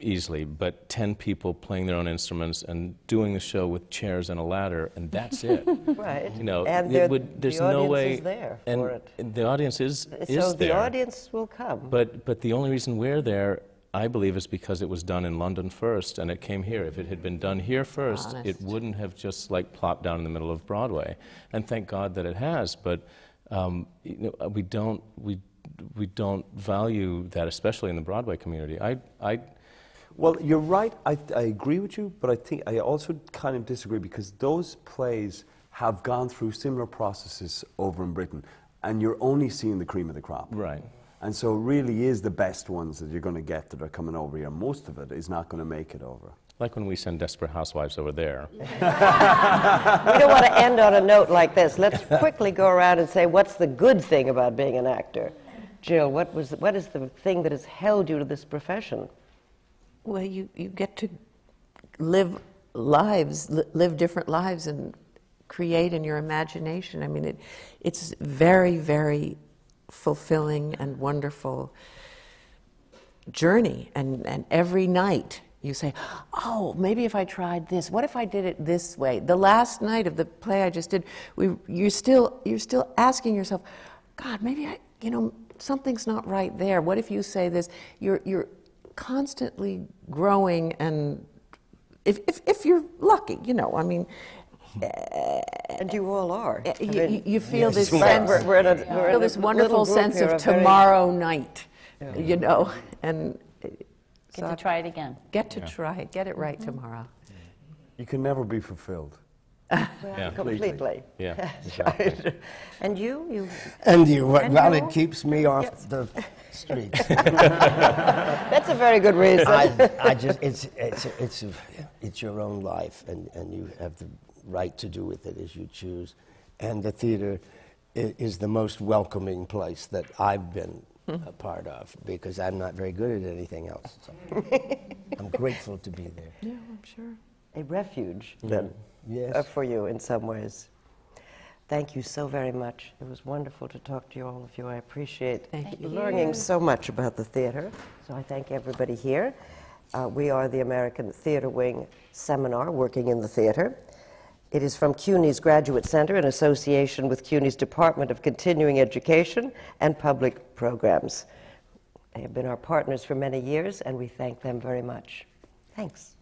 easily, but 10 people playing their own instruments and doing the show with chairs and a ladder, and that's it. Right. You know, And it would, there's the no audience way. is there and for it. The audience is, is so there. the audience will come. But, but the only reason we're there, I believe, is because it was done in London first and it came here. If it had been done here first, it wouldn't have just like plopped down in the middle of Broadway. And thank God that it has. But um, you know, we don't we we don't value that, especially in the Broadway community. I I. Well, you're right. I, I agree with you, but I think I also kind of disagree because those plays have gone through similar processes over in Britain, and you're only seeing the cream of the crop. Right. And so, it really, is the best ones that you're going to get that are coming over here. Most of it is not going to make it over. Like when we send Desperate Housewives over there. we don't want to end on a note like this. Let's quickly go around and say what's the good thing about being an actor. Jill, what, was, what is the thing that has held you to this profession? Well, you, you get to live lives, li- live different lives, and create in your imagination. I mean, it, it's very, very fulfilling and wonderful journey. And, and every night you say, oh, maybe if I tried this, what if I did it this way? The last night of the play I just did, we, you're, still, you're still asking yourself, God, maybe I, you know, something's not right there. What if you say this? You're, you're constantly growing and if, if, if you're lucky, you know, I mean, eh, and you all are. Eh, you, I mean, you- you feel yes, this we sense. We're- we're a- you feel this wonderful sense of tomorrow night. Yeah. You know, and Get to try it again. Get to Yeah. try it. Get it right mm-hmm. tomorrow. You can never be fulfilled. Well, completely. Yeah, Right. and you? you And you, well, And well, you? it keeps me off Yes. the streets. That's a very good reason. I, I just, it's, it's, it's, it's your own life, and, and you have the right to do with it as you choose. And the theater is the most welcoming place that I've been a part of because I'm not very good at anything else. So I'm grateful to be there. Yeah, I'm sure. a refuge then Yes. uh, for you in some ways. Thank you so very much. It was wonderful to talk to you, all of you. I appreciate Thank you. learning so much about the theater. So I thank everybody here. Uh, we are the American Theater Wing Seminar, working in the theater. It is from CUNY's Graduate Center in association with CUNY's Department of Continuing Education and Public Programs. They have been our partners for many years, and we thank them very much. Thanks.